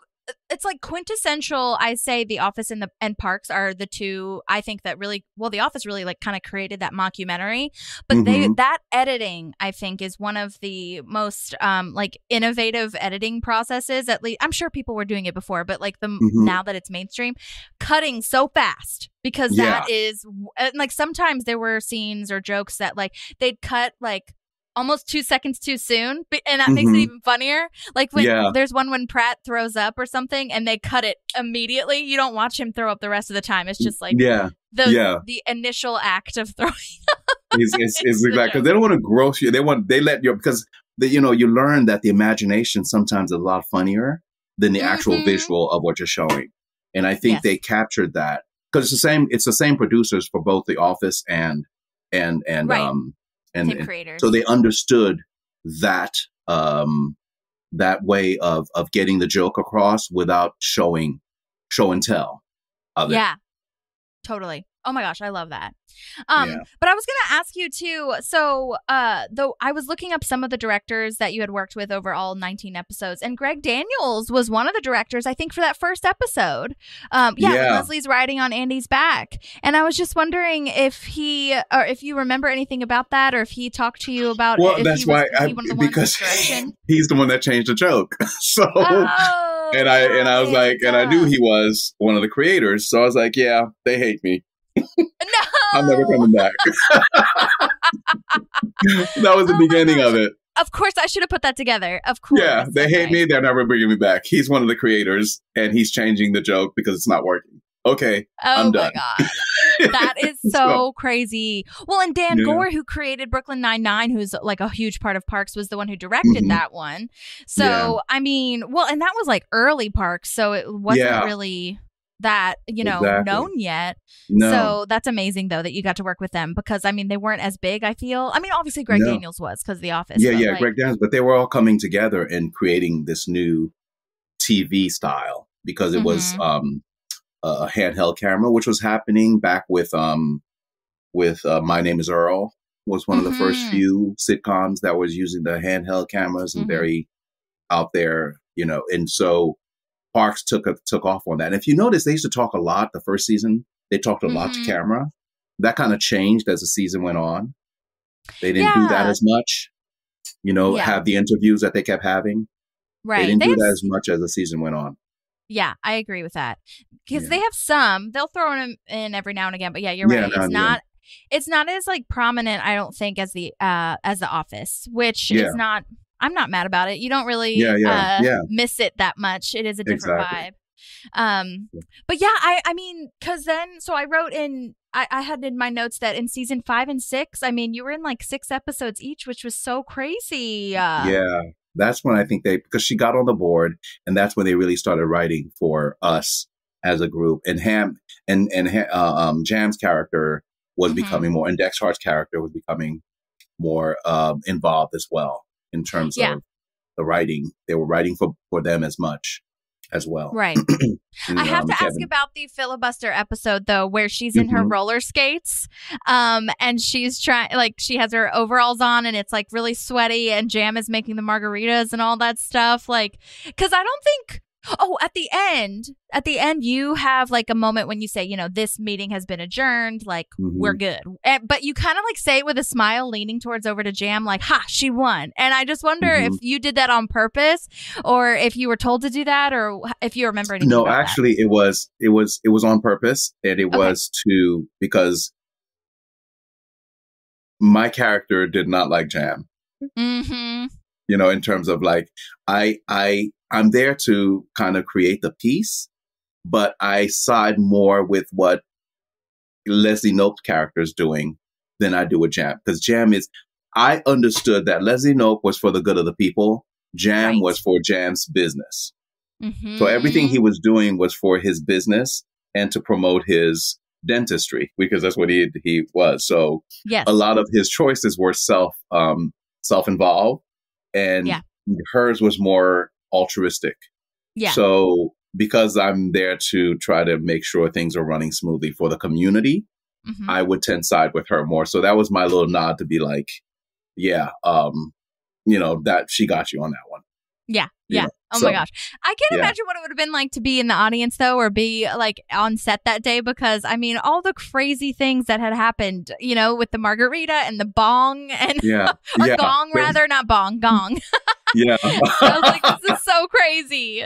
it's like quintessential. I say The Office and the and Parks are the two. I think that really well. The Office really like kind of created that mockumentary, but they Mhm. that editing I think is one of the most um like innovative editing processes. At least I'm sure people were doing it before, but like the Mhm. now that it's mainstream, cutting so fast because that is and like sometimes there were scenes or jokes that like they'd cut like almost two seconds too soon but- and that makes it Mhm. even funnier like when Yeah. there's one when pratt throws up or something and they cut it immediately you don't watch him throw up the rest of the time it's just like yeah, the yeah. the initial act of throwing [laughs] It's it's exactly because they don't want to gross you. They want they let you because they, you know you learn that the imagination sometimes is a lot funnier than the actual Mhm. visual of what you're showing, and I think Yes. they captured that because it's the same. It's the same producers for both The Office and and and Right. um and, and so they understood that um that way of of getting the joke across without showing show and tell of it. yeah. Totally Oh my gosh, I love that. Um, Yeah. but I was gonna ask you too. So, uh, though I was looking up some of the directors that you had worked with over all 19 episodes, and Greg Daniels was one of the directors, I think, for that first episode. Um, yeah, Yeah. Leslie's riding on Andy's back, and I was just wondering if he or if you remember anything about that, or if he talked to you about. Well, if that's he why was I, he because [laughs] he's the one that changed the joke. [laughs] so Oh, and I and I was like, and I knew he was one of the creators. So I was like, yeah, they hate me. No, I'm never coming back. [laughs] that was the Oh beginning of it. Of course, I should have put that together. Of course. Yeah, they hate me. They're never bringing me back. He's one of the creators, and he's changing the joke because it's not working. Okay, Oh I'm my done. god. [laughs] That is so So- crazy. Well, and Dan Yeah. Goor, who created Brooklyn Nine Nine, who's like a huge part of Parks, was the one who directed Mhm. that one. So Yeah. I mean, well, and that was like early Parks, so it wasn't Yeah. really that you know Exactly. known yet. no, So that's amazing though that you got to work with them because I mean they weren't as big. I feel. I mean, obviously Greg No. Daniels was because The Office. yeah, yeah, like, Greg Daniels, but they were all coming together and creating this new TV style because it was Mhm. um, a handheld camera, which was happening back with um, with uh, My Name Is Earl was one of the first Mhm. few sitcoms that was using the handheld cameras and Mhm. very out there, you know, and so Parks took a, took off on that. And if you notice, they used to talk a lot the first season. They talked a lot Mhm. to camera. That kind of changed as the season went on. They didn't do that as much. You know, Yeah. have the interviews that they kept having. right. They didn't They do have that as much as the season went on. Yeah, I agree with that because Yeah. they have some. They'll throw them in every now and again, but yeah, you're Yeah, right. It's not. It's not as like prominent, I don't think, as the uh as the Office, which Yeah. is not. I'm not mad about it. You don't really Yeah, yeah, uh, yeah. miss it that much. It is a different Exactly. vibe. Um, but yeah, I I mean, because then so I wrote in. I, I had in my notes that in season five and six, I mean, you were in like six episodes each, which was so crazy. Uh, yeah. That's when I think they, because she got on the board and that's when they really started writing for us as a group. And Ham and, and uh, um, Jamm's character was Mhm. becoming more, and Dexhart's character was becoming more um, involved as well in terms Yeah. of the writing. They were writing for, for them as much as well. Right. [clears throat] And, I have um, to ask about the filibuster episode though, where she's in her Mhm. roller skates, um, and she's trying like she has her overalls on, and it's like really sweaty, and Jamm is making the margaritas and all that stuff. Like, because I don't think. Oh, at the end, at the end, you have like a moment when you say, you know, this meeting has been adjourned, like we're Mhm. good. And, but you kind of like say it with a smile, leaning towards over to Jamm, like, ha, she won. And I just wonder if Mhm. you did that on purpose, or if you were told to do that, or if you remember anything. no about that. actually it was it was it was on purpose and it Okay. was to because my character did not like Jamm Mm-hmm. you know in terms of like i i i'm there to kind of create the piece but i side more with what leslie Knope's character is doing than i do with Jamm because Jamm is i understood that leslie Knope was for the good of the people Jamm Right. was for Jamm's business Mm-hmm. so everything he was doing was for his business and to promote his dentistry because that's what he he was. So yes, a lot of his choices were self um self involved and Yeah. hers was more altruistic. yeah, So because I'm there to try to make sure things are running smoothly for the community, Mhm. I would tend side with her more. So that was my little nod to be like, yeah, um, you know, that she got you on that one. yeah, you yeah. Oh so- my gosh, I can't yeah. imagine what it would have been like to be in the audience though, or be like on set that day because I mean, all the crazy things that had happened, you know, with the margarita and the bong and Yeah. [laughs] or yeah. gong rather, not bong, gong. [laughs] Yeah. [laughs] I was like, this is so crazy.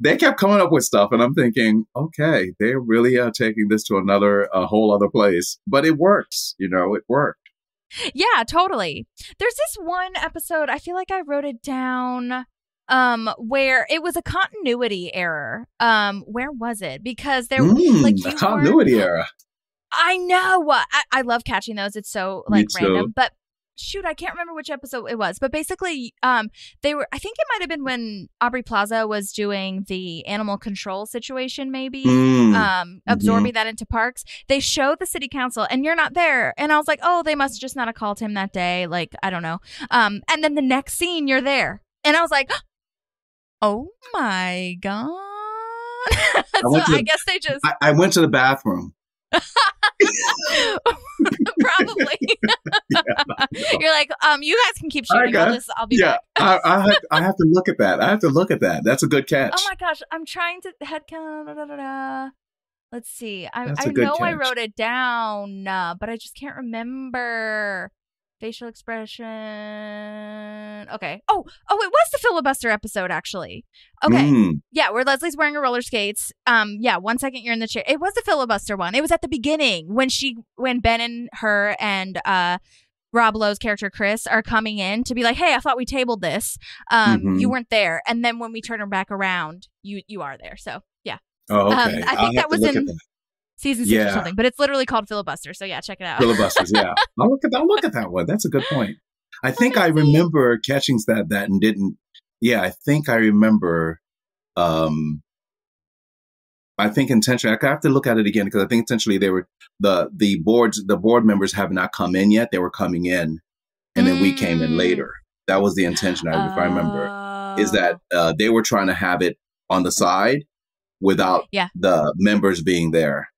they kept coming up with stuff and i'm thinking okay they really are taking this to another a whole other place but it works you know it worked Yeah, totally. There's this one episode, I feel like I wrote it down um where it was a continuity error. Um where was it? Because there Mm, like you continuity era I know. I, I love catching those. It's so like random. But shoot, I can't remember which episode it was. But basically, um, they were. I think it might have been when Aubrey Plaza was doing the animal control situation, maybe. Mm, Um, absorbing that into parks. They show the city council, and you're not there. And I was like, oh, they must just not have called him that day. Like, I don't know. Um, and then the next scene, you're there, and I was like, [gasps] oh my god. [laughs] so went to I guess they just I, I went to the bathroom [laughs] Probably. [laughs] You're like, um, you guys can keep shooting. I'll just, I'll be yeah, back. I, I, have, I have to look at that. I have to look at that. That's a good catch. Oh my gosh, I'm trying to head count. Da, da, da, da. Let's see. I, I know I wrote it down, uh, but I just can't remember. Facial expression. Okay. Oh, oh, it was the filibuster episode actually. Okay. Mm, Yeah, where Leslie's wearing her roller skates. Um, yeah, one second you're in the chair. It was the filibuster one. It was at the beginning when she when Ben and her and uh Rob Lowe's character Chris are coming in to be like, "Hey, I thought we tabled this. Um, Mhm. you weren't there." And then when we turn her back around, you you are there. So yeah, oh, Um, okay. I think I'll that was in- that. Season six or Yeah. something, but it's literally called filibuster. So yeah, check it out. filibusters. Yeah, [laughs] I'll look at that. I'll look at that one. That's a good point. I think I remember catching that that and didn't. Yeah, I think I remember. Um, I think intentionally. I have to look at it again because I think intentionally they were the the boards the board members have not come in yet. They were coming in, and then we came in Mm. later. That was the intention. I- if I remember, is Oh. that uh, they were trying to have it on the side without Yeah. the members being there.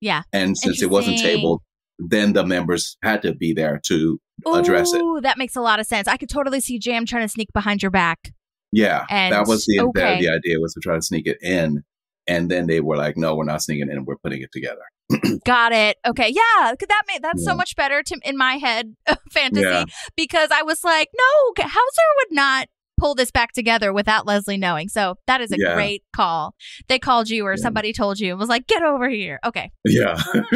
Yeah. And since it wasn't tabled, then the members had to be there to address it. That makes a lot of sense. I could totally see Jamm trying to sneak behind your back. Yeah, And- that was the, okay. the the idea was to try to sneak it in, and then they were like, "No, we're not sneaking in. We're putting it together." [clears throat] Got it. Okay. Yeah. That made that's so much better to in my head [laughs] fantasy Yeah. because I was like, no, Howser would not pull this back together without Leslie knowing. So that is a Yeah. great call. They called you or Yeah. somebody told you and was like, get over here. Okay. Yeah, [laughs]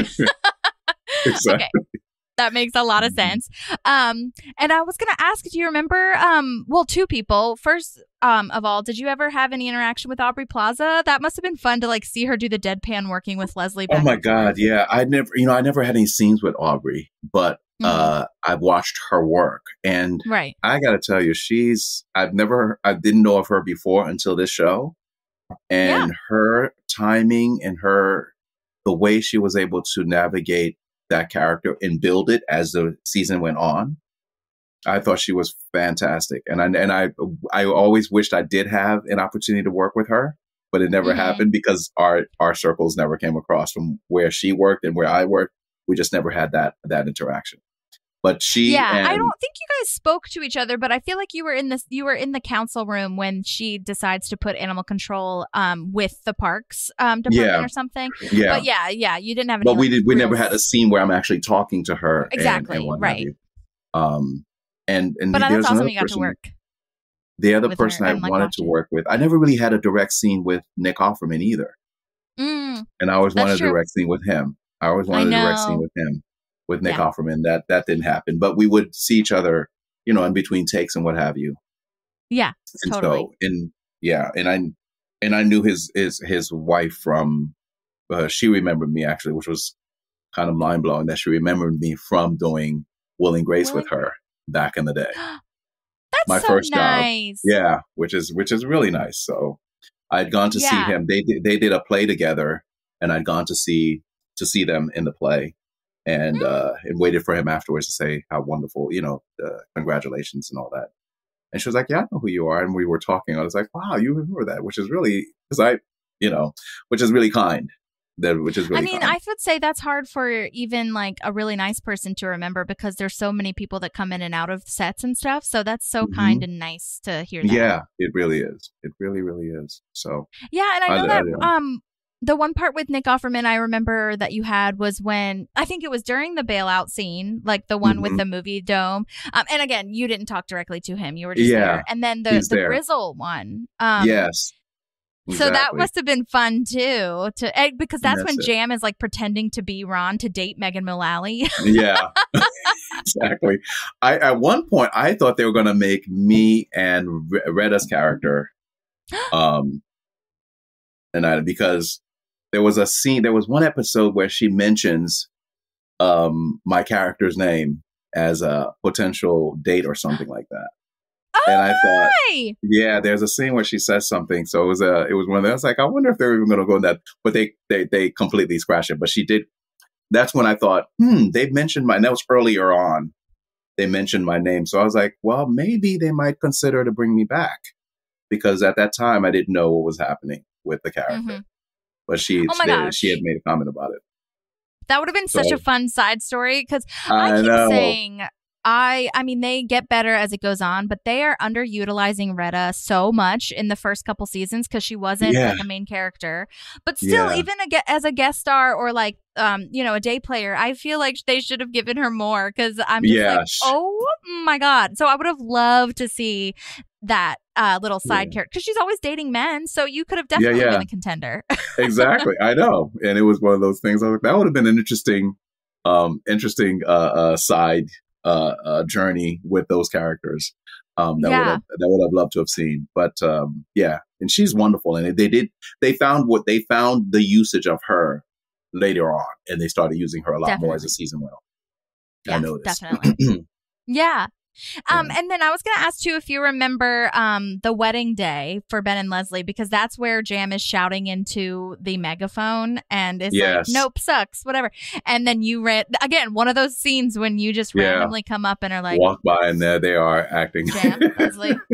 exactly. Okay. That makes a lot of Mhm. sense. Um, and I was gonna ask, do you remember um well two people. First um of all, did you ever have any interaction with Aubrey Plaza? That must have been fun to like see her do the deadpan working with Leslie. Oh my god, yeah. I never, you know, I never had any scenes with Aubrey, but Mhm. uh, I've watched her work, and right. I got to tell you, she's. I've never, I didn't know of her before until this show, and her timing and her, the way she was able to navigate that character and build it as the season went on. I thought she was fantastic, and I and I I always wished I did have an opportunity to work with her, but it never Mhm. happened because our our circles never came across from where she worked and where I worked. We just never had that that interaction. But she, yeah, I don't think you guys spoke to each other, but I feel like you were in this. You were in the council room when she decides to put animal control um with the parks um department Yeah. or something. yeah. But yeah, yeah, you didn't have any. but we like, did we real never had a scene where I'm actually talking to her. Exactly, and, what right. Um, and and But there's that's awesome. You got to work. The other person I and, like, wanted to work with, I never really had a direct scene with Nick Offerman either, Mm, and I always wanted true. a direct scene with him. I always I wanted a direct scene with him, with Nick Yeah. Offerman. That that didn't happen, but we would see each other, you know, in between takes and what have you. yeah, And Totally. so, and yeah, and I and I knew his his his wife from. Uh, she remembered me actually, which was kind of mind blowing that she remembered me from doing Will and Grace Will with her back in the day. [gasps] that's My so first job. Yeah, which is which is really nice. So I'd gone to Yeah. see him. They they did a play together, and I'd gone to see to see them in the play, and Mm. uh, and waited for him afterwards to say how wonderful, you know, uh, congratulations and all that. And she was like, "Yeah, I know who you are." And we were talking. I was like, "Wow, you remember that?" Which is really because I, you know, which is really kind. That which is really. I mean, kind. I would say that's hard for even like a really nice person to remember because there's so many people that come in and out of sets and stuff. So that's so Mhm. kind and nice to hear that. yeah, it really is. It really, really is. So Yeah, and I I- know I that know. um the one part with Nick Offerman I remember that you had was when I think it was during the bailout scene, like the one with Mhm. the movie dome. Um and again, you didn't talk directly to him. You were just Yeah, there. And then the the there. Gryzzl one. Um yes. So that must have been fun too, to eh, because that's, That's when it. Jamm is like pretending to be Ron to date Megan Mullally. [laughs] yeah [laughs] exactly i at one point i thought they were going to make me and Re- retta's character [gasps] um and i because there was a scene there was one episode where she mentions um my character's name as a potential date or something like that And I thought- yeah there's a scene where she says something so it was a it was one of those I was like i wonder if they're even going to go in that but they they they completely scratch it but she did that's when I thought, hmm, they mentioned my, and that was earlier on. They mentioned my name. So I was like, well, maybe they might consider to bring me back because at that time I didn't know what was happening with the character. Mhm. But she, Oh they- she had made a comment about it. That would have been such a fun side story because I, I keep know. saying I I mean they get better as it goes on, but they are underutilizing Retta so much in the first couple seasons because she wasn't Yeah. like a main character. But still, Yeah. even a, as a guest star or like um you know a day player, I feel like they should have given her more because I'm just Yeah, like oh my god. So I would have loved to see that uh, little side Yeah. character because she's always dating men, so you could have definitely yeah. been a contender. [laughs] exactly. I know. And it was one of those things. I was like, that would have been an interesting, um, interesting uh, uh, side uh, uh, journey with those characters. Um, that would Yeah. have, that would have loved to have seen. But um, yeah, and she's wonderful. And they did. They found what they found the usage of her later on, and they started using her a lot more as the season went on. I Yeah, noticed. definitely. [clears throat] Yeah. Um, Yeah. and then I was gonna ask too if you remember um the wedding day for Ben and Leslie because that's where Jamm is shouting into the megaphone and is Yes. like, "Nope, sucks, whatever." And then you read again one of those scenes when you just Yeah. randomly come up and are like, Walk by, and there they are acting. "Jamm, Leslie." [laughs]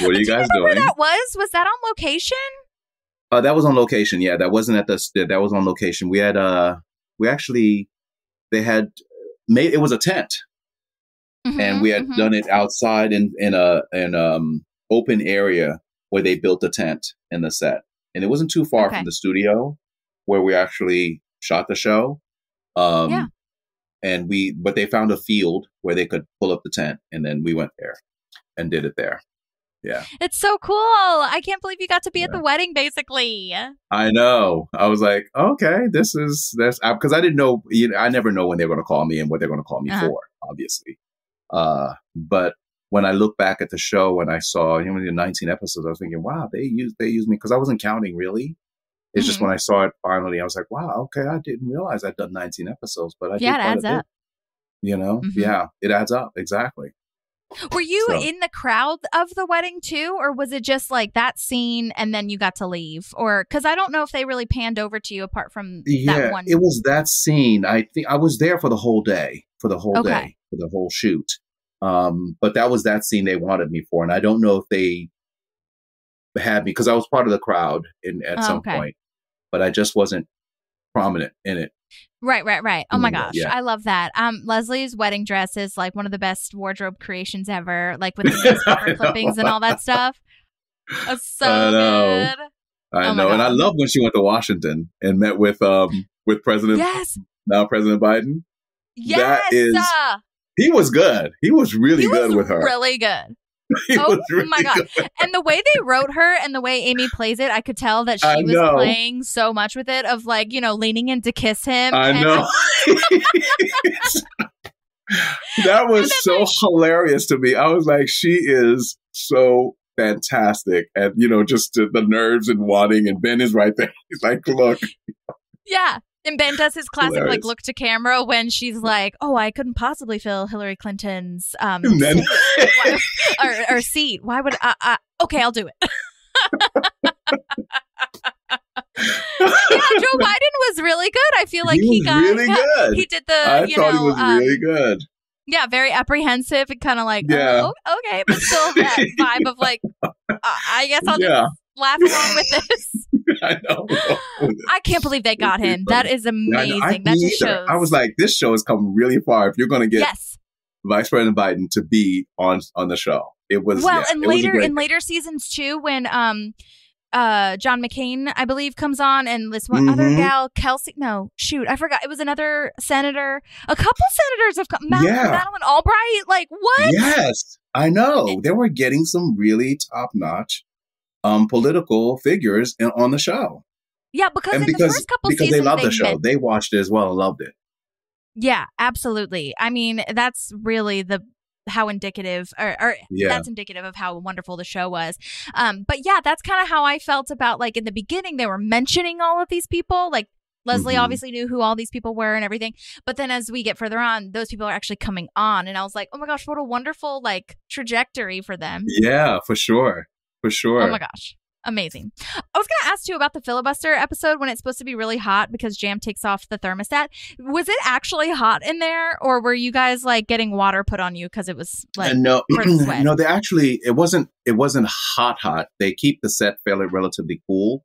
what are you guys Where doing? that was was that on location? Uh, that was on location. Yeah, that wasn't at the. That was on location. We had. Uh, we actually. They had made. It was a tent, and we had Mhm, mhm. done it outside in in a an um open area where they built a tent in the set, and it wasn't too far Okay. from the studio where we actually shot the show. Um, Yeah. And we, but they found a field where they could pull up the tent, and then we went there and did it there. Yeah. It's so cool. I can't believe you got to be at the wedding basically. I know. I was like, okay, this is this because I didn't know. You know, I never know when they're going to call me and what they're going to call me Uh-huh. for. Obviously, uh, but when I look back at the show and I saw you know the 19 episodes, I was thinking, wow, they used they used me because I wasn't counting really. It's just Mhm. when I saw it finally, I was like, wow, okay, I didn't realize I'd done 19 episodes, but I Yeah, it adds bit, up. You know, Mhm. yeah, it adds up exactly. Were you So- in the crowd of the wedding too, or was it just like that scene and then you got to leave? Or because I don't know if they really panned over to you apart from Yeah, that one. it was that scene. I think I was there for the whole day, for the whole Okay. day, for the whole shoot. Um, but that was that scene they wanted me for, and I don't know if they had me because I was part of the crowd in at Oh, some okay. point, but I just wasn't prominent in it. Right, right, right. Oh my Mm, gosh, yeah. I love that. Um, Leslie's wedding dress is like one of the best wardrobe creations ever, like with [laughs] the newspaper clippings and all that stuff. It's so I know. good. I Oh know, and I love when she went to Washington and met with um with President Yes, now President Biden. yes. is uh, He was good. He was really he good was with her. really good. [laughs] Oh really my God. good. and the way they wrote her and the way Amy plays it, I could tell that she I was know. playing so much with it of like, you know, leaning in to kiss him. I know. [laughs] that was so hilarious to me. I was like, she is so fantastic. And, you know, just the, the nerves and wanting. And Ben is right there. [laughs] He's like, look. Yeah. And Ben does his classic like look to camera when she's like, "Oh, I couldn't possibly fill Hillary Clinton's um seat. Why- or, or seat. Why would I, I? Okay, I'll do it." yeah, Joe [laughs] Biden was really good. I feel like he, he got really good. he did the I you thought know he was um, really good. yeah very apprehensive and kind of like Yeah. oh, okay, but still that [laughs] vibe of like uh, I guess I'll Yeah. just laugh along with this. [laughs] I know. I can't believe they got him. That is I, know. amazing. I, that just shows. I was like, this show has come really far. If you're going to get yes. Vice President Biden to be on on the show, it was well yeah, and it was a later great- in later seasons too when um uh john mccain i believe comes on and this one other Mhm. gal kelsey no shoot i forgot it was another senator a couple senators have come Yeah. madeleine albright like what Yes, I know. They were getting some really top notch um, political figures in, on the show. yeah because and in the because, first couple because seasons they loved the show. meant- they watched it as well and loved it. yeah absolutely i mean that's really the how indicative or, or Yeah. that's indicative of how wonderful the show was um but yeah that's kind of how i felt about like in the beginning they were mentioning all of these people like leslie Mhm. obviously knew who all these people were and everything but then as we get further on those people are actually coming on and i was like oh my gosh what a wonderful like trajectory for them Yeah, for sure. For oh sure. oh my gosh amazing i was gonna ask you about the filibuster episode when it's supposed to be really hot because jam takes off the thermostat was it actually hot in there or were you guys like getting water put on you because it was like and no, [clears throat] for the [clears throat] sweat. no, they actually it wasn't it wasn't hot hot. They keep the set fairly relatively cool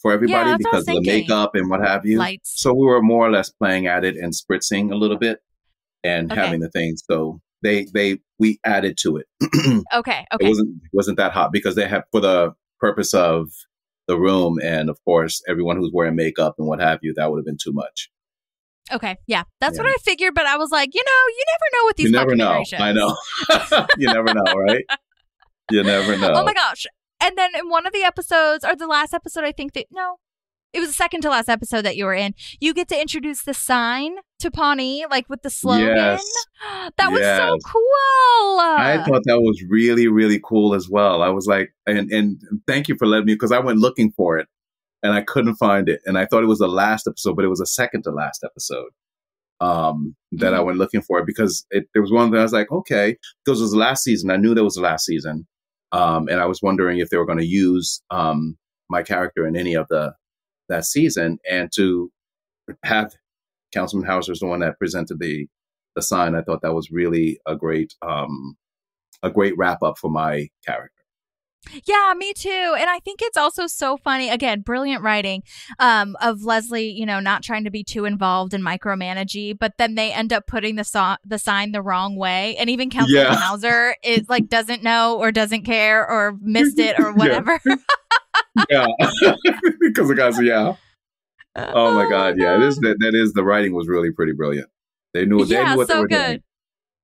for everybody that's what I was because of the makeup and what have you. Lights. So we were more or less playing at it and spritzing a little bit and Okay. having the thing. So they they we added to it. Okay. [clears throat] Okay. It wasn't wasn't that hot because they have for the purpose of the room and of course everyone who's wearing makeup and what have you. That would have been too much. Okay. Yeah. That's Yeah. what I figured, but I was like, you know, you never know with these you never know. I know. [laughs] you never know, right? You never know. [laughs] Oh my gosh. And then in one of the episodes, or the last episode, I think that, no, it was the second to last episode that you were in, you get to introduce the sign to Pawnee, like with the slogan. Yes. [gasps] That was so cool. I thought that was really, really cool as well. I was like, and and thank you for letting me because I went looking for it and I couldn't find it, and I thought it was the last episode, but it was the second to last episode. Um, that I Mhm. went looking for it because it there was one that I was like, okay, because it was the last season. I knew that was the last season, um, and I was wondering if they were going to use um my character in any of the that season, and to have Councilman Howser's the one that presented the the sign. I thought that was really a great um a great wrap up for my character. Yeah, me too. And I think it's also so funny. Again, brilliant writing um, of Leslie, you know, not trying to be too involved in micromanaging, but then they end up putting the so- the sign the wrong way. And even Councilman Yeah. Hauser is like doesn't know or doesn't care or missed [laughs] it or whatever. [laughs] Yeah, [laughs] because the guys, yeah. Oh my God, yeah. It is [laughs] that that is the writing was really pretty brilliant. They knew they Yeah, knew what so they were good. doing.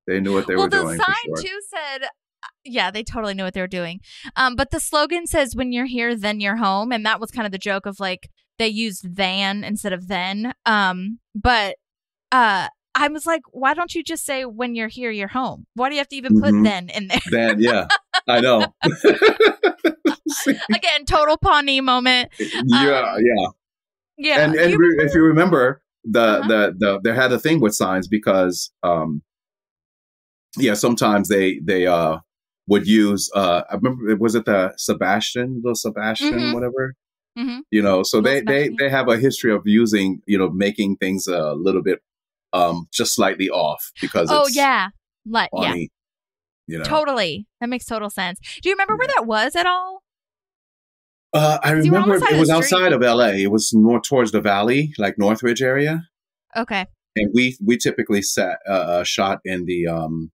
They knew what they well, were the doing. sign for sure. too said, uh, yeah, they totally knew what they were doing. Um, but the slogan says, "When you're here, then you're home," and that was kind of the joke of like they used "than" instead of "then." Um, but uh, I was like, why don't you just say, "When you're here, you're home"? Why do you have to even put Mhm. "then" in there? Then yeah, I know. [laughs] Again, total Pawnee moment. yeah, yeah. Yeah, and and you- re- if you remember the, Uh-huh. the the they had a thing with signs because um yeah sometimes they they uh would use uh I remember was it the Sebastian the Sebastian Mhm. whatever Mhm. you know so Little they they they have a history of using you know making things a little bit um just slightly off because oh it's yeah, like yeah, you know totally. That makes total sense. Do you remember where that was at all? uh, I See, we're on remember it was outside of L.A. It was more towards the valley like Northridge area Okay. and we we typically sat uh, shot in the um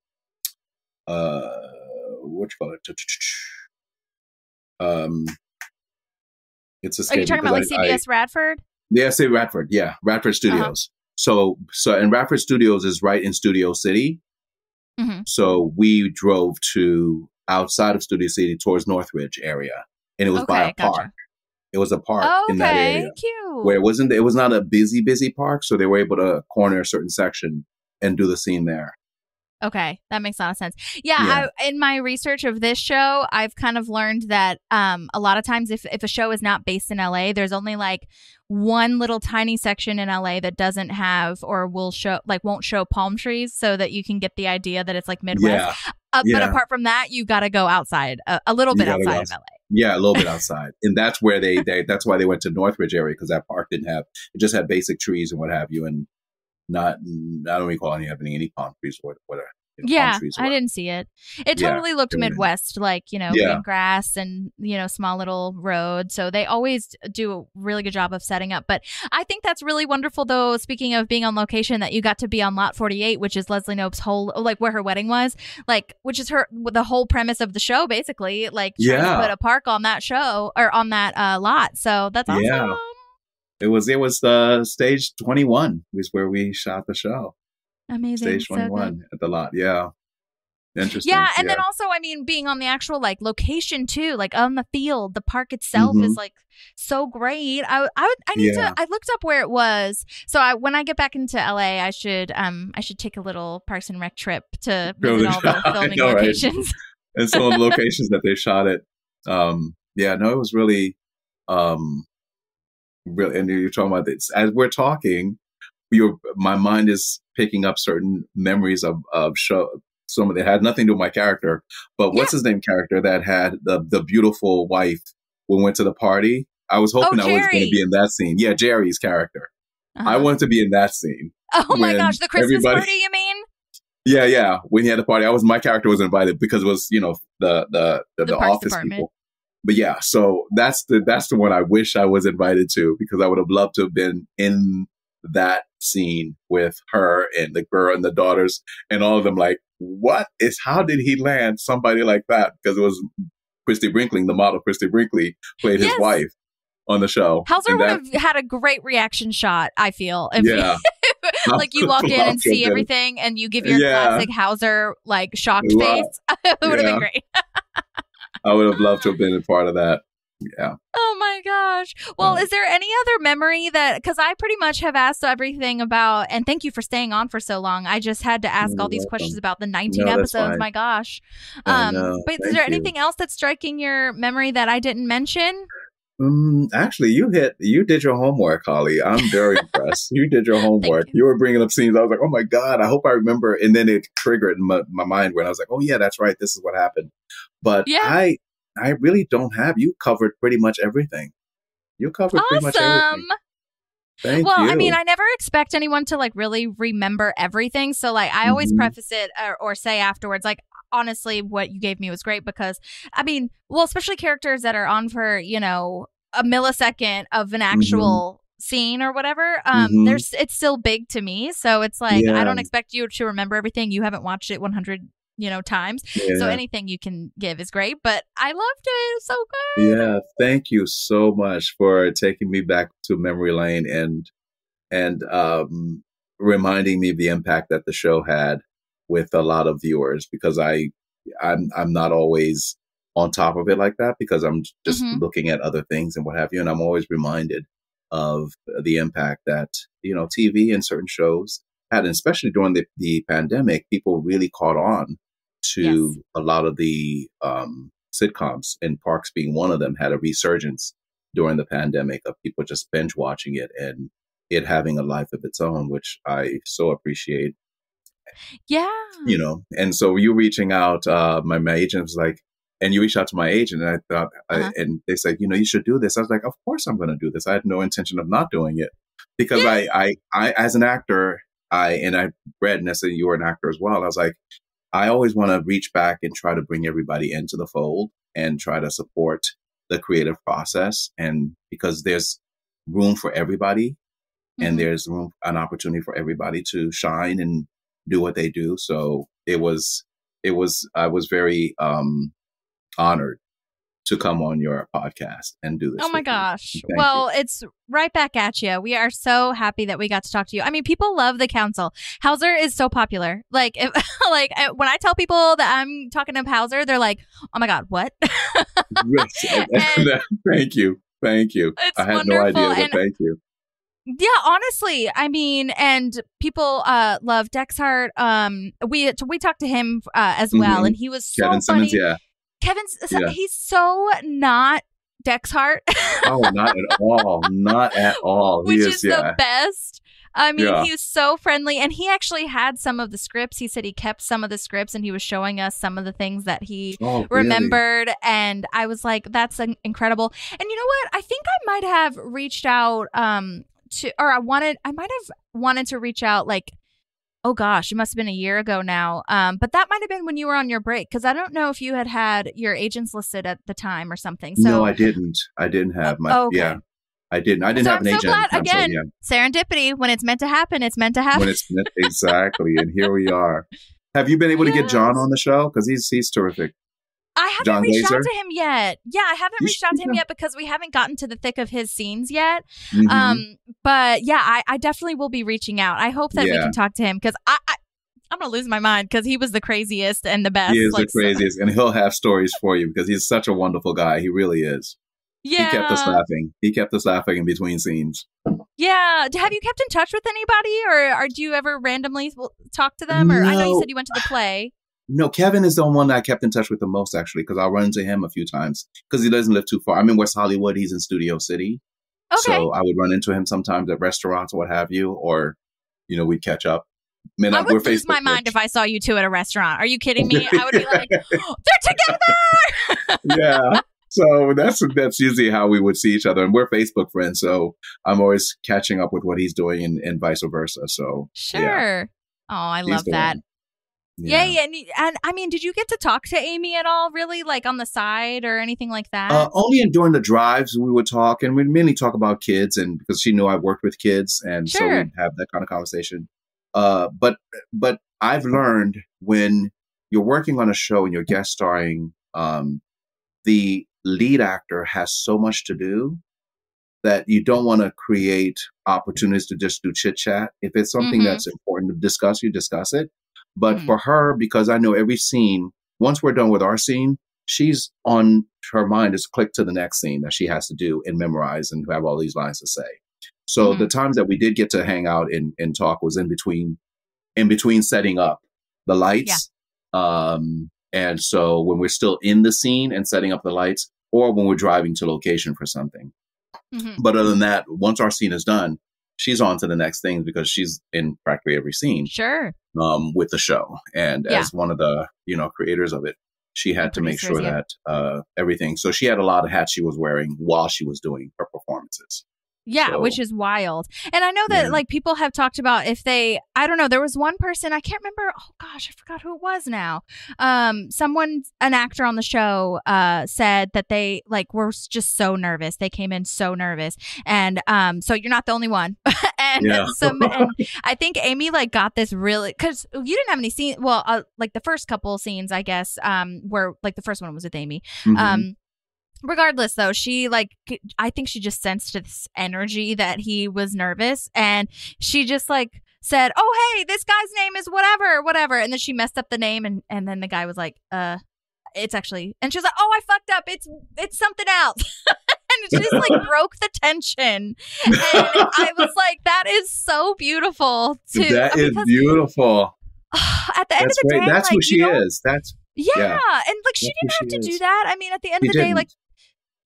uh what you call it [tsk] um it's a. Are you talking about like because I- I- CBS Radford? yeah say Radford yeah Radford Studios so so and Radford Studios is right in Studio City Mhm. so we drove to outside of Studio City towards Northridge area and it was by Okay, a gotcha. park it was a park in that Okay, area cute. where it wasn't it was not a busy busy park so they were able to corner a certain section and do the scene there Okay, that makes a lot of sense. Yeah, Yeah. I, in my research of this show, I've kind of learned that um, a lot of times, if if a show is not based in LA, there's only like one little tiny section in LA that doesn't have or will show like won't show palm trees, so that you can get the idea that it's like Midwest. yeah Uh, But apart from that, you got to go outside a, a little bit gotta outside of LA. yeah a little bit [laughs] outside and that's where they, they that's why they went to northridge area because that park didn't have it just had basic trees and what have you and not i don't recall any having any palm trees or whatever you know, Yeah, I didn't see it. It Yeah, totally looked. Midwest, like you know, Yeah. green grass and you know, small little road. So they always do a really good job of setting up. But I think that's really wonderful, though. Speaking of being on location, that you got to be on Lot Forty Eight, which is Leslie Knope's whole, like where her wedding was, like which is her the whole premise of the show, basically, like Yeah. to put a park on that show or on that uh, lot. So that's awesome. Yeah. It was it was the stage 21 was where we shot the show Amazing. stage So 21 at the lot yeah interesting Yeah, and then also, I mean, being on the actual like location too, like on the field, the park itself is like so great. I I would I need Yeah. to I looked up where it was. So I when I get back into LA, I should um I should take a little Parks and Rec trip to [laughs] visit all [laughs] the filming know, locations. and some of the [laughs] locations that they shot it. Um, yeah, no, it was really, um, really, and you're talking about this as we're talking. Your my mind is picking up certain memories of of show. Some of that had nothing to do with my character, but what's his name character that had the the beautiful wife when we went to the party. I was hoping I was going Oh, to be in that scene. Yeah, Jerry's character. I Uh-huh. wanted to be in that scene. Oh my gosh, the Christmas party, you mean? Yeah, yeah. When he had the party, I was my character was invited because it was you know the the the, The the office Department. people. But yeah, so that's the that's the one I wish I was invited to because I would have loved to have been in that scene with her and the girl and the daughters and all of them. Like, what is? How did he land somebody like that? Because it was Christie Brinkley, the model Christie Brinkley, played his wife on the show. Howser would have had a great reaction shot, I feel. Yeah. [laughs] like you walk in and see everything and you give your Yeah. classic Howser like shocked face. [laughs] it would have Yeah. been great. [laughs] I would have loved to have been a part of that. Yeah. Oh my gosh. Well, Yeah. is there any other memory that because I pretty much have asked everything about and thank you for staying on for so long. I just had to ask all these welcome. questions about the 19 No, episodes. My gosh. Um but is Thank there you. anything else that's striking your memory that I didn't mention? Um, actually, you hit, you did your homework, Holly. I'm very impressed. You did your [laughs] homework. you. You. were bringing up scenes. I was like, oh my God, I hope I remember. And then it triggered in my, my mind when I was like, oh yeah, that's right. This is what happened. But Yeah. I, I really don't have, you covered pretty much everything. You covered pretty much Awesome. everything. Thank well, you. I mean, I never expect anyone to like really remember everything. So, like, I always Mhm. preface it or, or say afterwards, like, honestly, what you gave me was great because, I mean, well, especially characters that are on for, you know, a millisecond of an actual scene or whatever. Um, Mhm. there's it's still big to me. So it's like, I don't expect you to remember everything. You haven't watched it 100, you know, times. yeah. So anything you can give is great. But I loved it. It was so good. Yeah, thank you so much for taking me back to memory lane and and um, reminding me of the impact that the show had with a lot of viewers because I I'm I'm not always on top of it like that because I'm just Mhm. looking at other things and what have you and I'm always reminded of the impact that you know TV and certain shows had and especially during the, the pandemic people really caught on to Yes. a lot of the um, sitcoms and Parks being one of them had a resurgence during the pandemic of people just binge watching it and it having a life of its own, which I so appreciate, Yeah. you know. And so you reaching out, uh, my, my agent was like, and you reached out to my agent and I thought, Uh-huh. I, and they said, you know, you should do this. I was like, of course I'm going to do this. I had no intention of not doing it because Yeah. I, I, I, as an actor, I, and I read and I said, you were an actor as well. I was like, I always want to reach back and try to bring everybody into the fold and try to support the creative process. And because there's room for everybody and Mhm. there's room, an opportunity for everybody to shine and do what they do. So it was, it was, I was very, um, honored to come on your podcast and do this. Oh my gosh. Well, it's right back at you. We are so happy that we got to talk to you. I mean, people love the council. Howser is so popular. Like, if, [laughs] like when I tell people that I'm talking to Howser, they're like, "Oh my god, what?" Yes. [laughs] And- [laughs] thank you. Thank you. I had wonderful, no idea, but and- thank you. Yeah, honestly, I mean, and people uh love Dexhart. Um, we we talked to him uh, as well, Mhm. and he was so Kevin funny. Simmons, yeah. Kevin's Yeah. he's so not Dexhart. Oh, not at all. Not at all. which he is is, yeah. the best. I mean, Yeah. he was so friendly, and he actually had some of the scripts. He said he kept some of the scripts, and he was showing us some of the things that he oh, really? remembered. And I was like, "That's incredible." And you know what? I think I might have reached out um to, or I wanted, I might have wanted to reach out like. Oh gosh, it must have been a year ago now. Um, but that might have been when you were on your break because I don't know if you had had your agents listed at the time or something. So no, I didn't. I didn't have my. Oh, okay. Yeah, I didn't. I didn't So have I'm an so agent. glad, again, yeah. serendipity when it's meant to happen, it's meant to happen. when it's exactly, and here we are. [laughs] Have you been able to get Jon on the show? Because he's he's terrific. I haven't Jon reached out to him yet. Yeah, I haven't reached out to him yet because we haven't gotten to the thick of his scenes yet. Mhm. Um, but yeah, I, I definitely will be reaching out. I hope that we can talk to him because I, I I'm gonna lose my mind because he was the craziest and the best. he is like, the craziest, and he'll have stories for you because he's such a wonderful guy. He really is. yeah, He kept us laughing. He kept us laughing in between scenes. yeah. Have you kept in touch with anybody, or, or do you ever randomly talk to them? Or I know you said you went to the play. No, Kevin is the one that I kept in touch with the most actually because I'll run into him a few times because he doesn't live too far. I'm in West Hollywood. He's in Studio City. Okay. So I would run into him sometimes at restaurants or what have you, or, you know, we'd catch up. Man, I would lose Facebook my mind if I saw you two at a restaurant. Are you kidding me? I would be like, [laughs] they're together. [laughs] yeah. So that's that's usually how we would see each other, and we're Facebook friends. So I'm always catching up with what he's doing, and, and vice versa. So Sure. yeah, Oh, I he's love that. one. Yeah, yeah, and, and I mean, did you get to talk to Amy at all? Really, like on the side or anything like that? Uh, only in, during the drives we would talk, and we'd mainly talk about kids, and because she knew I worked with kids, and so we'd have that kind of conversation. Uh, but but I've learned when you're working on a show and you're guest starring, um, the lead actor has so much to do that you don't want to create opportunities to just do chit chat. If it's something Mhm. that's important to discuss, you discuss it. But Mhm. for her, because I know every scene, once we're done with our scene, she's on her mind is click to the next scene that she has to do and memorize and have all these lines to say. So Mhm. the times that we did get to hang out and, and talk was in between, in between setting up the lights. Yeah. Um, and so when we're still in the scene and setting up the lights, or when we're driving to location for something. Mhm. But other than that, once our scene is done, she's on to the next thing because she's in practically every scene Sure. um, with the show. And Yeah. as one of the you know creators of it, she had The to make sure yeah. that uh, everything. So she had a lot of hats she was wearing while she was doing her performances. Yeah, So- which is wild. And I know that Yeah. like people have talked about if they I don't know, there was one person, I can't remember, oh gosh, I forgot who it was now. Um someone an actor on the show uh said that they like were just so nervous. They came in so nervous. And um so you're not the only one. [laughs] and Yeah. some and [laughs] I think Amy like got this really cuz you didn't have any scenes well uh, like the first couple scenes I guess um where like the first one was with Amy. Mhm. Um, regardless, though, she like i think she just sensed this energy that he was nervous, and she just like said, "Oh, hey, this guy's name is whatever, whatever," and then she messed up the name, and and then the guy was like, "Uh." It's actually, and she was like, "Oh, I fucked up. It's it's something else," [laughs] and it just like broke the tension. And I was like, "That is so beautiful." To that is because beautiful. [sighs] at the end That's of the great. day, That's like, who she you know, is. That's yeah. Yeah. And like she That's didn't have to she do that. I mean, at the end She of the day, didn't. like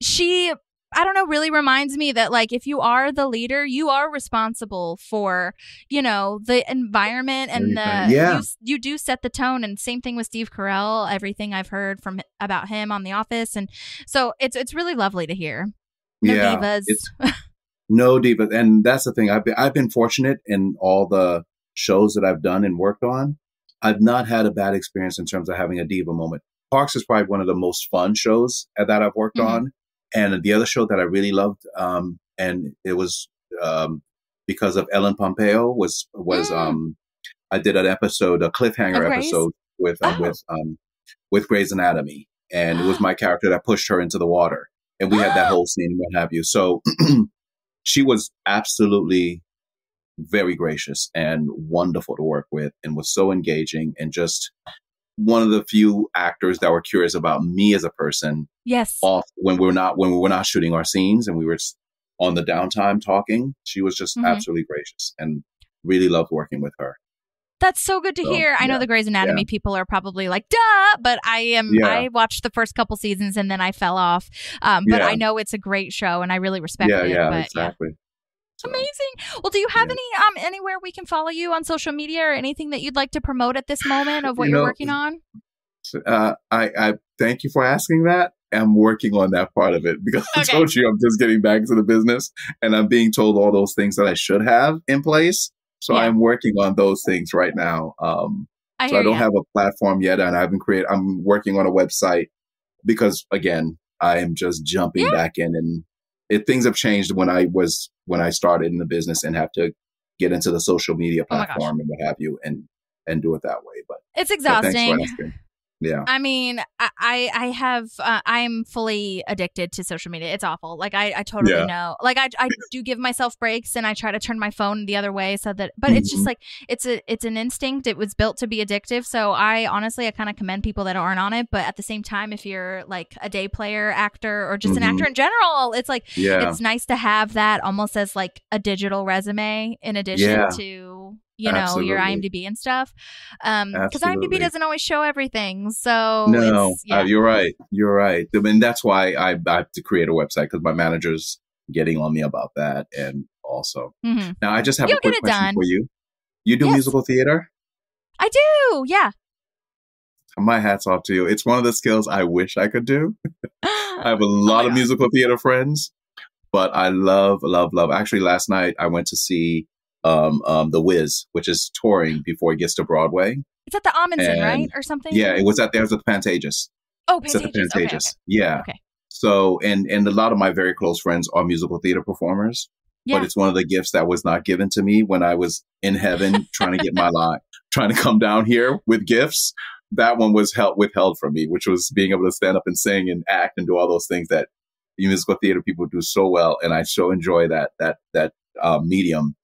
she I don't know, really reminds me that like if you are the leader, you are responsible for, you know, the environment and the Yeah. you, you do set the tone and same thing with Steve Carell, everything I've heard from about him on The Office and so it's it's really lovely to hear. No yeah. divas. [laughs] No diva, and that's the thing. I've been I've been fortunate in all the shows that I've done and worked on. I've not had a bad experience in terms of having a diva moment. Parks is probably one of the most fun shows that I've worked Mhm. on, and the other show that I really loved, um, and it was um, because of Ellen Pompeo was was Mm. um, I did an episode, a cliffhanger Grey's? episode with um, Oh. with um, with Grey's Anatomy, and it was my [gasps] character that pushed her into the water, and we had that [gasps] whole scene and what have you. So [clears throat] she was absolutely very gracious and wonderful to work with, and was so engaging, and just one of the few actors that were curious about me as a person yes. off when we were not when we were not shooting our scenes and we were on the downtime talking. She was just Mhm. absolutely gracious and really loved working with her. That's so good to So, hear. I know the Grey's Anatomy people are probably like, duh, but I am Yeah. I watched the first couple seasons and then I fell off. Um, but Yeah. I know it's a great show and I really respect yeah, it. yeah, but exactly. So, Amazing. Well, do you have Yeah. any um anywhere we can follow you on social media or anything that you'd like to promote at this moment of what You you're know, working on? uh, I, I thank you for asking that. I'm working on that part of it because I told you I'm just getting back into the business and I'm being told all those things that I should have in place. So Yeah. I'm working on those things right now. Um, I so I don't ya. have a platform yet, and I haven't created. I'm working on a website because again, I am just jumping Yeah. back in, and it, things have changed when I was when I started in the business and have to get into the social media Oh platform and what have you, and and do it that way. But, it's but exhausting. asking. Yeah, I mean, I I I have uh, I'm fully addicted to social media. It's awful. Like I I totally Yeah. know. Like I I do give myself breaks and I try to turn my phone the other way so that. But it's just Mhm. like it's a it's an instinct. It was built to be addictive. So I honestly I kind of commend people that aren't on it. But at the same time, if you're like a day player, actor, or just an Mhm. actor in general, it's like yeah, it's nice to have that almost as like a digital resume in addition Yeah. to you know your IMDb and stuff. Um, because IMDb doesn't always show everything. So no, it's, yeah. uh, you're right. You're right. I mean, that's why I, I have to create a website because my manager's getting on me about that, and also Mhm. now I just have You'll a quick question done. for you. You do Yes. musical theater? I do. Yeah. My hat's off to you. It's one of the skills I wish I could do. [gasps] I have a lot my of God. musical theater friends, but I love, love, love. Actually, last night I went to see um, um, The Wiz, which is touring before it gets to Broadway. It's at the Ahmanson, And- right, or something? Yeah, it was at there was at the Pantages. Oh, It's at the Pantages. Okay, okay. Yeah. Okay. So and and a lot of my very close friends are musical theater performers. Yeah. But it's one of the gifts that was not given to me when I was in heaven [laughs] trying to get my life, trying to come down here with gifts. That one was held withheld from me, which was being able to stand up and sing and act and do all those things that musical theater people do so well. And I so enjoy that that that uh, medium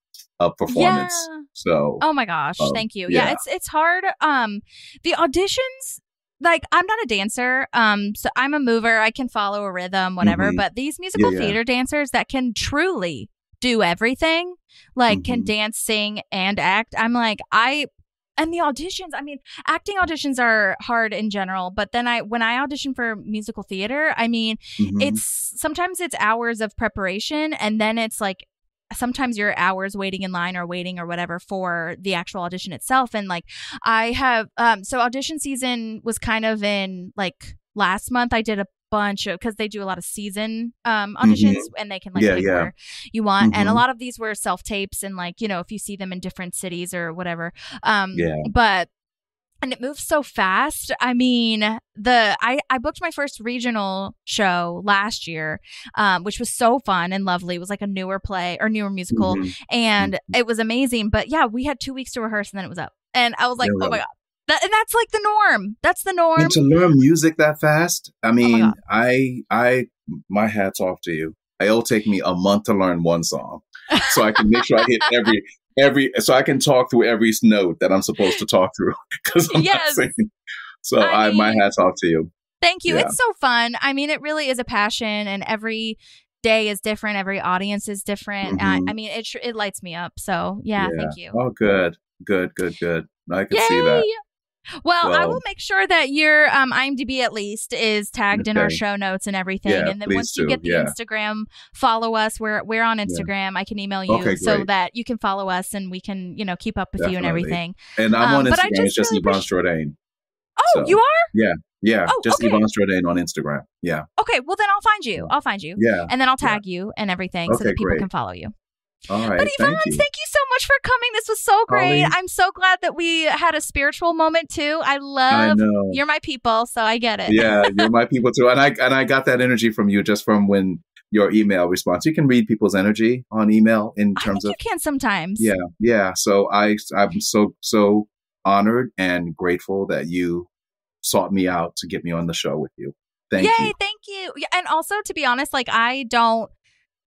of performance. Yeah. So Oh my gosh, Um, thank you. Yeah. yeah. it's it's hard. Um the auditions like I'm not a dancer. Um so I'm a mover. I can follow a rhythm, whatever, Mhm. but these musical Yeah, yeah. theater dancers that can truly do everything, like can Mhm. dance, sing and act. I'm like I and the auditions, I mean, acting auditions are hard in general, but then I when I audition for musical theater, I mean, mhm. it's sometimes it's hours of preparation and then it's like sometimes you're hours waiting in line or waiting or whatever for the actual audition itself and like i have um so audition season was kind of in like last month i did a bunch of because they do a lot of season um auditions and they can like Yeah, pick yeah. where you want and a Mhm. lot of these were self tapes and like you know if you see them in different cities or whatever um Yeah. but and it moves so fast. I mean, the I I booked my first regional show last year, um, which was so fun and lovely. It was like a newer play or newer musical, Mhm. and Mm-hmm. it was amazing. But yeah, we had two weeks to rehearse, and then it was up, and I was like, oh my god, that, and that's like the norm. That's the norm. And to learn music that fast, I mean, Oh I, I, my hat's off to you. It'll take me a month to learn one song, so I can make sure I hit every, every, so I can talk through every note that I'm supposed to talk through [laughs] because I'm Yes. not singing. So I I, my mean- hat's off to you. Thank you. Yeah. It's so fun. I mean, it really is a passion, and every day is different. Every audience is different. I, Mhm. I mean, it it lights me up. So yeah, thank you. Oh, good, good, good, good. I can see that. Well, I will make sure that your um, IMDb at least is tagged in our show notes and everything. Yeah, and then once you do. get the Yeah. Instagram, follow us. We're we're on Instagram. I can email you Okay, so that you can follow us and we can you know keep up with you and everything. And I'm Um, on Instagram. just It's just really Yvans Jourdain. Oh, So, you are Yeah, Yeah. Oh, just okay. Yvans Jourdain on Instagram. Yeah, okay. Well, then I'll find you. I'll find you, yeah. and then I'll tag you and everything so that people great. can follow you. All right. But Yvans, thank you. thank you so much for coming. This was so great. Holly. I'm so glad that we had a spiritual moment too. I I love know. you're my people, so I get it. yeah, you're my people too. And I [laughs] and I got that energy from you just from when your email response. You can read people's energy on email in I terms of you can sometimes. yeah, yeah. So I I'm so so honored and grateful that you sought me out to get me on the show with you. Thank Yay, you. thank you. And also to be honest, like I don't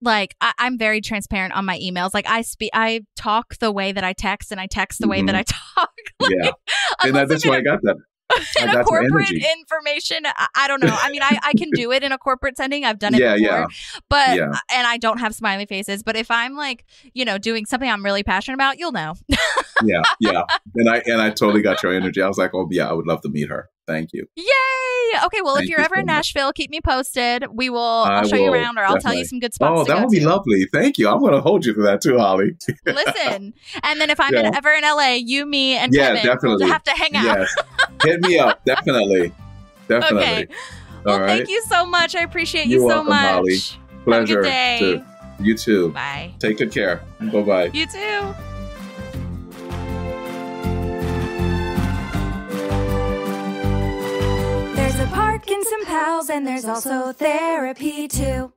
like I, I'm very transparent on my emails. Like I speak, I talk the way that I text, and I text the way that Mhm. I talk. [laughs] Yeah, [laughs] and that, that's why I got that. [laughs] in a corporate information. I, I don't know. I mean, I, I can do it in a corporate setting. I've done it Yeah, before, yeah. but Yeah. and I don't have smiley faces. But if I'm like, you know, doing something I'm really passionate about, you'll know. Yeah, yeah. And I and I totally got your energy. I was like, oh yeah, I would love to meet her. Thank you. Yay! Okay, well, if you're you ever so in much. Nashville, keep me posted. We will. I I'll show you around, or I'll tell you some good spots. Oh, that would be to. lovely. Thank you. I'm going to hold you for that too, Holly. [laughs] Listen, and then if I'm in, ever in LA, you, me, and Yeah, Kevin will have to hang out. Yes. Hit me up. [laughs] Definitely. Definitely. Okay. Well, right. thank you so much. I appreciate you You're so welcome, much. Holly. Pleasure. Have a good day. to you too. Bye. Take good care. Bye bye. You too. work and some pals, and there's also therapy too.